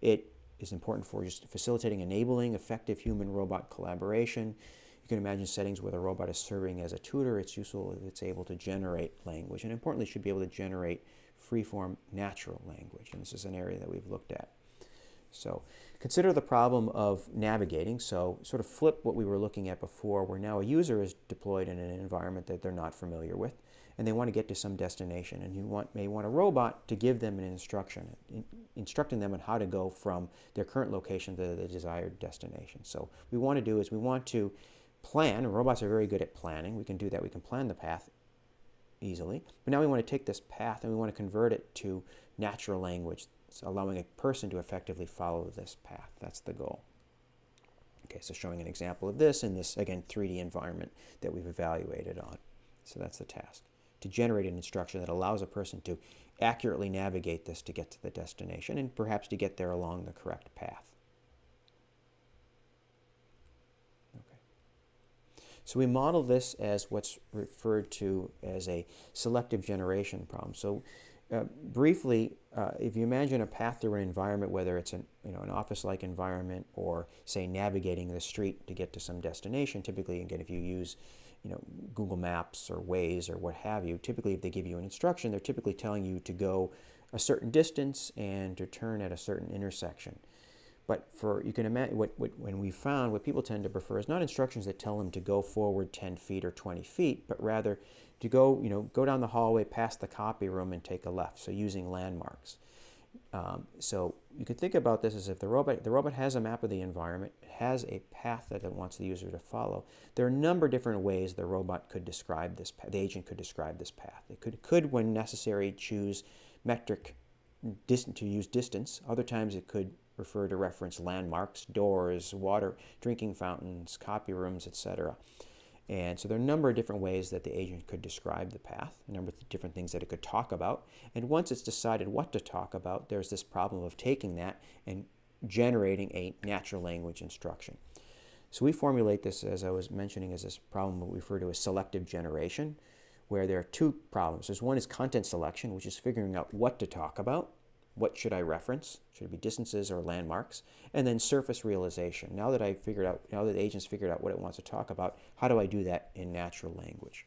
It is important for just facilitating, enabling effective human-robot collaboration. You can imagine settings where the robot is serving as a tutor. It's useful if it's able to generate language. And importantly, should be able to generate free-form natural language. And this is an area that we've looked at. So consider the problem of navigating. So sort of flip what we were looking at before, where now a user is deployed in an environment that they're not familiar with, and they want to get to some destination. And you want, may want a robot to give them an instruction, in, instructing them on how to go from their current location to the desired destination. So what we want to do is we want to plan, robots are very good at planning. We can do that. We can plan the path easily. But now we want to take this path and we want to convert it to natural language allowing a person to effectively follow this path. That's the goal. Okay, so showing an example of this in this, again, 3D environment that we've evaluated on. So that's the task. To generate an instruction that allows a person to accurately navigate this to get to the destination and perhaps to get there along the correct path. Okay. So we model this as what's referred to as a selective generation problem. So uh, briefly, uh, if you imagine a path through an environment, whether it's an, you know, an office-like environment or, say, navigating the street to get to some destination, typically, again, if you use you know, Google Maps or Waze or what have you, typically if they give you an instruction, they're typically telling you to go a certain distance and to turn at a certain intersection. But for you can imagine what, what when we found what people tend to prefer is not instructions that tell them to go forward 10 feet or 20 feet, but rather to go, you know, go down the hallway past the copy room and take a left. So using landmarks. Um, so you could think about this as if the robot, the robot has a map of the environment, has a path that it wants the user to follow. There are a number of different ways the robot could describe this, the agent could describe this path. It could, could when necessary, choose metric to use distance. Other times it could refer to reference landmarks, doors, water, drinking fountains, copy rooms, etc. And so there are a number of different ways that the agent could describe the path, a number of different things that it could talk about. And once it's decided what to talk about, there's this problem of taking that and generating a natural language instruction. So we formulate this, as I was mentioning, as this problem we refer to as selective generation, where there are two problems. There's one is content selection, which is figuring out what to talk about, what should I reference? Should it be distances or landmarks? And then surface realization. Now that I've figured out, now that the agent's figured out what it wants to talk about, how do I do that in natural language?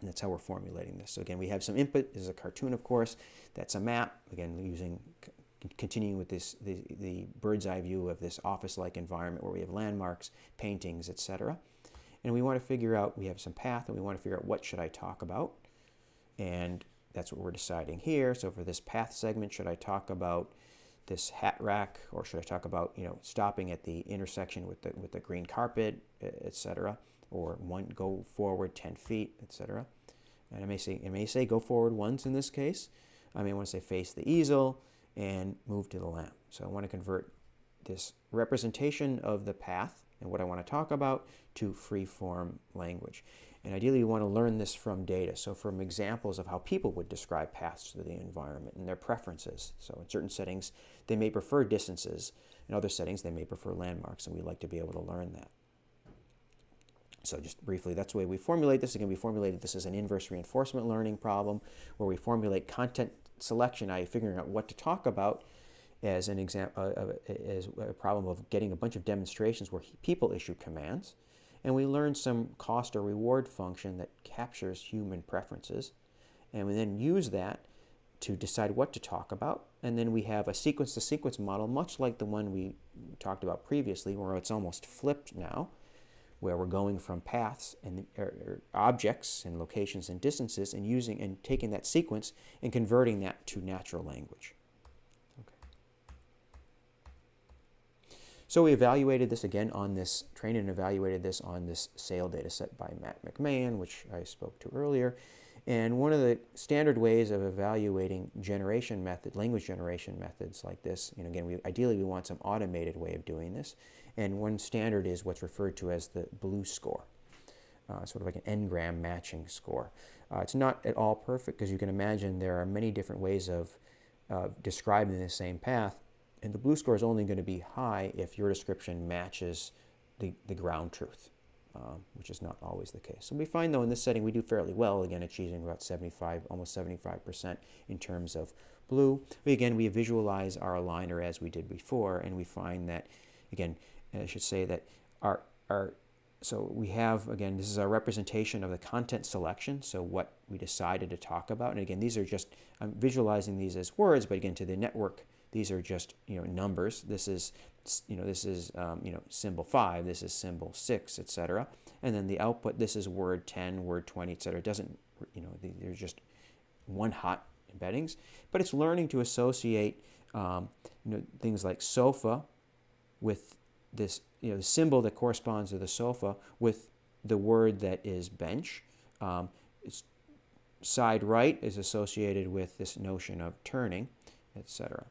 And that's how we're formulating this. So again, we have some input. This is a cartoon, of course. That's a map. Again, using continuing with this the, the bird's eye view of this office-like environment where we have landmarks, paintings, etc. And we want to figure out, we have some path, and we want to figure out what should I talk about. And that's what we're deciding here. So for this path segment, should I talk about this hat rack or should I talk about, you know, stopping at the intersection with the, with the green carpet, etc. Or one go forward 10 feet, etc. And I may say, I may say go forward once in this case. I may want to say face the easel and move to the lamp. So I want to convert this representation of the path and what I want to talk about to free form language. And ideally, you want to learn this from data. So from examples of how people would describe paths to the environment and their preferences. So in certain settings, they may prefer distances. In other settings, they may prefer landmarks, and we like to be able to learn that. So just briefly, that's the way we formulate this. Again, we formulated this as an inverse reinforcement learning problem where we formulate content selection, i.e. figuring out what to talk about as an example, uh, uh, as a problem of getting a bunch of demonstrations where people issue commands and we learn some cost or reward function that captures human preferences. And we then use that to decide what to talk about. And then we have a sequence to sequence model, much like the one we talked about previously, where it's almost flipped now, where we're going from paths and objects and locations and distances and using and taking that sequence and converting that to natural language. So we evaluated this again on this, trained and evaluated this on this SAIL data set by Matt MacMahon, which I spoke to earlier. And one of the standard ways of evaluating generation method, language generation methods like this, you know, again, we, ideally we want some automated way of doing this. And one standard is what's referred to as the BLEU score, uh, sort of like an n-gram matching score. Uh, it's not at all perfect because you can imagine there are many different ways of uh, describing the same path. And the BLEU score is only going to be high if your description matches the, the ground truth um, which is not always the case. So we find though in this setting we do fairly well, again achieving about 75, almost 75% in terms of BLEU. Again, we visualize our aligner as we did before, and we find that, again, I should say that our, our so we have, again, this is our representation of the content selection, so what we decided to talk about. And again, these are just, I'm visualizing these as words, but again, to the network, these are just, you know, numbers. This is you know, this is, um, you know, symbol 5, this is symbol 6, etc. And then the output, this is word 10, word 20, etc. It doesn't, you know, they're just one hot embeddings, but it's learning to associate, um, you know, things like sofa with this, you know, the symbol that corresponds to the sofa with the word that is bench. Um, side right is associated with this notion of turning, etc.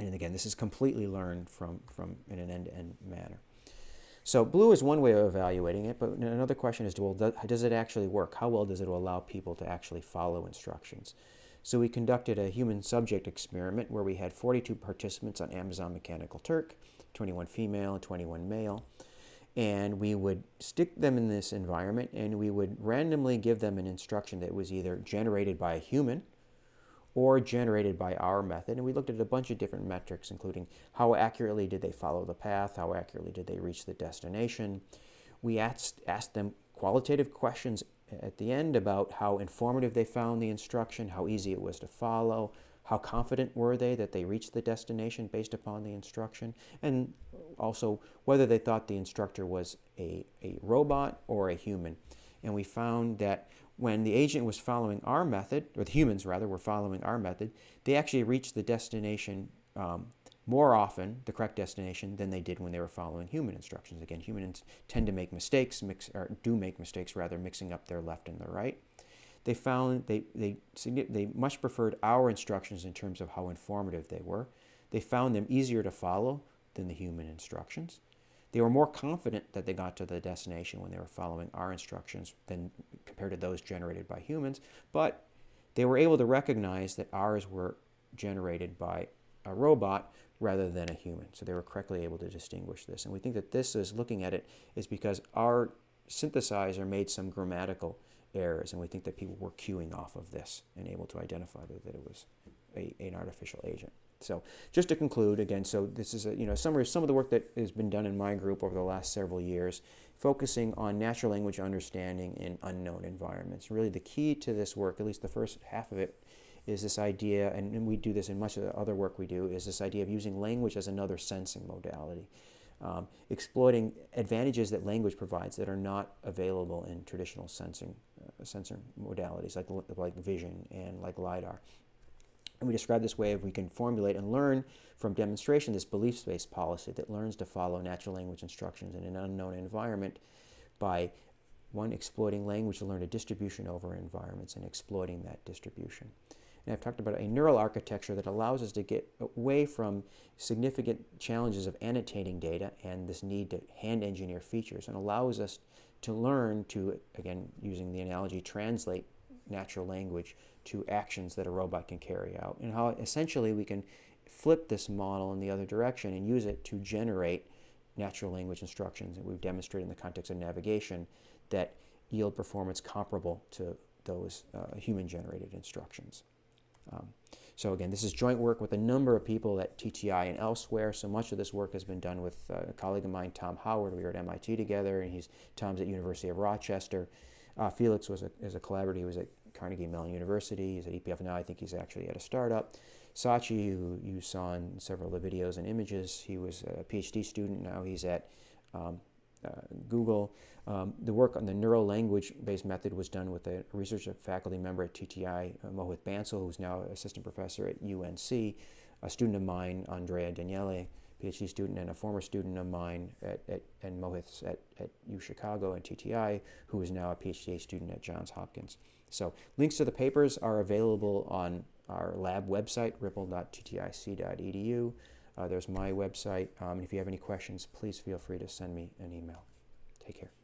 And again, this is completely learned from, from in an end-to-end -end manner. So BLEU is one way of evaluating it, but another question is, well, does it actually work? How well does it allow people to actually follow instructions? So we conducted a human subject experiment where we had 42 participants on Amazon Mechanical Turk, 21 female and 21 male. And we would stick them in this environment and we would randomly give them an instruction that was either generated by a human, or generated by our method. And we looked at a bunch of different metrics, including how accurately did they follow the path, how accurately did they reach the destination. We asked, asked them qualitative questions at the end about how informative they found the instruction, how easy it was to follow, how confident were they that they reached the destination based upon the instruction, and also whether they thought the instructor was a, a robot or a human. And we found that when the agent was following our method, or the humans rather were following our method, they actually reached the destination um, more often, the correct destination, than they did when they were following human instructions. Again, humans tend to make mistakes, mix, or do make mistakes rather, mixing up their left and their right. They found they, they, they much preferred our instructions in terms of how informative they were. They found them easier to follow than the human instructions. They were more confident that they got to the destination when they were following our instructions than compared to those generated by humans, but they were able to recognize that ours were generated by a robot rather than a human. So they were correctly able to distinguish this. And we think that this is looking at it is because our synthesizer made some grammatical errors, and we think that people were cueing off of this and able to identify that it was a, an artificial agent. So just to conclude, again, so this is a you know summary of some of the work that has been done in my group over the last several years, focusing on natural language understanding in unknown environments. Really, the key to this work, at least the first half of it, is this idea, and we do this in much of the other work we do, is this idea of using language as another sensing modality. Um, exploiting advantages that language provides that are not available in traditional sensing uh, sensor modalities like like vision and like lidar. And we describe this way of we can formulate and learn from demonstration this beliefs-based policy that learns to follow natural language instructions in an unknown environment by one exploiting language to learn a distribution over environments and exploiting that distribution. And I've talked about a neural architecture that allows us to get away from significant challenges of annotating data and this need to hand engineer features and allows us to learn to, again, using the analogy, translate natural language to actions that a robot can carry out, and how essentially we can flip this model in the other direction and use it to generate natural language instructions that we've demonstrated in the context of navigation that yield performance comparable to those uh, human-generated instructions. Um, so again, this is joint work with a number of people at TTI and elsewhere. So much of this work has been done with uh, a colleague of mine, Tom Howard. We were at MIT together, and he's Tom's at University of Rochester. Uh, Felix was a, is a collaborator. He was at Carnegie Mellon University. He's at EPF now. I think he's actually at a startup. Sachi, who you saw in several of the videos and images, he was a PhD student. Now he's at um, uh, Google. Um, the work on the neural language based method was done with a research faculty member at TTI, uh, Mohit Bansal, who's now assistant professor at UNC, a student of mine, Andrea Daniele, PhD student and a former student of mine at, at and Mohit's at, at U Chicago and TTI, who is now a PhD student at Johns Hopkins. So links to the papers are available on our lab website, ripl.ttic.edu. Uh, there's my website. Um, if you have any questions, please feel free to send me an email. Take care.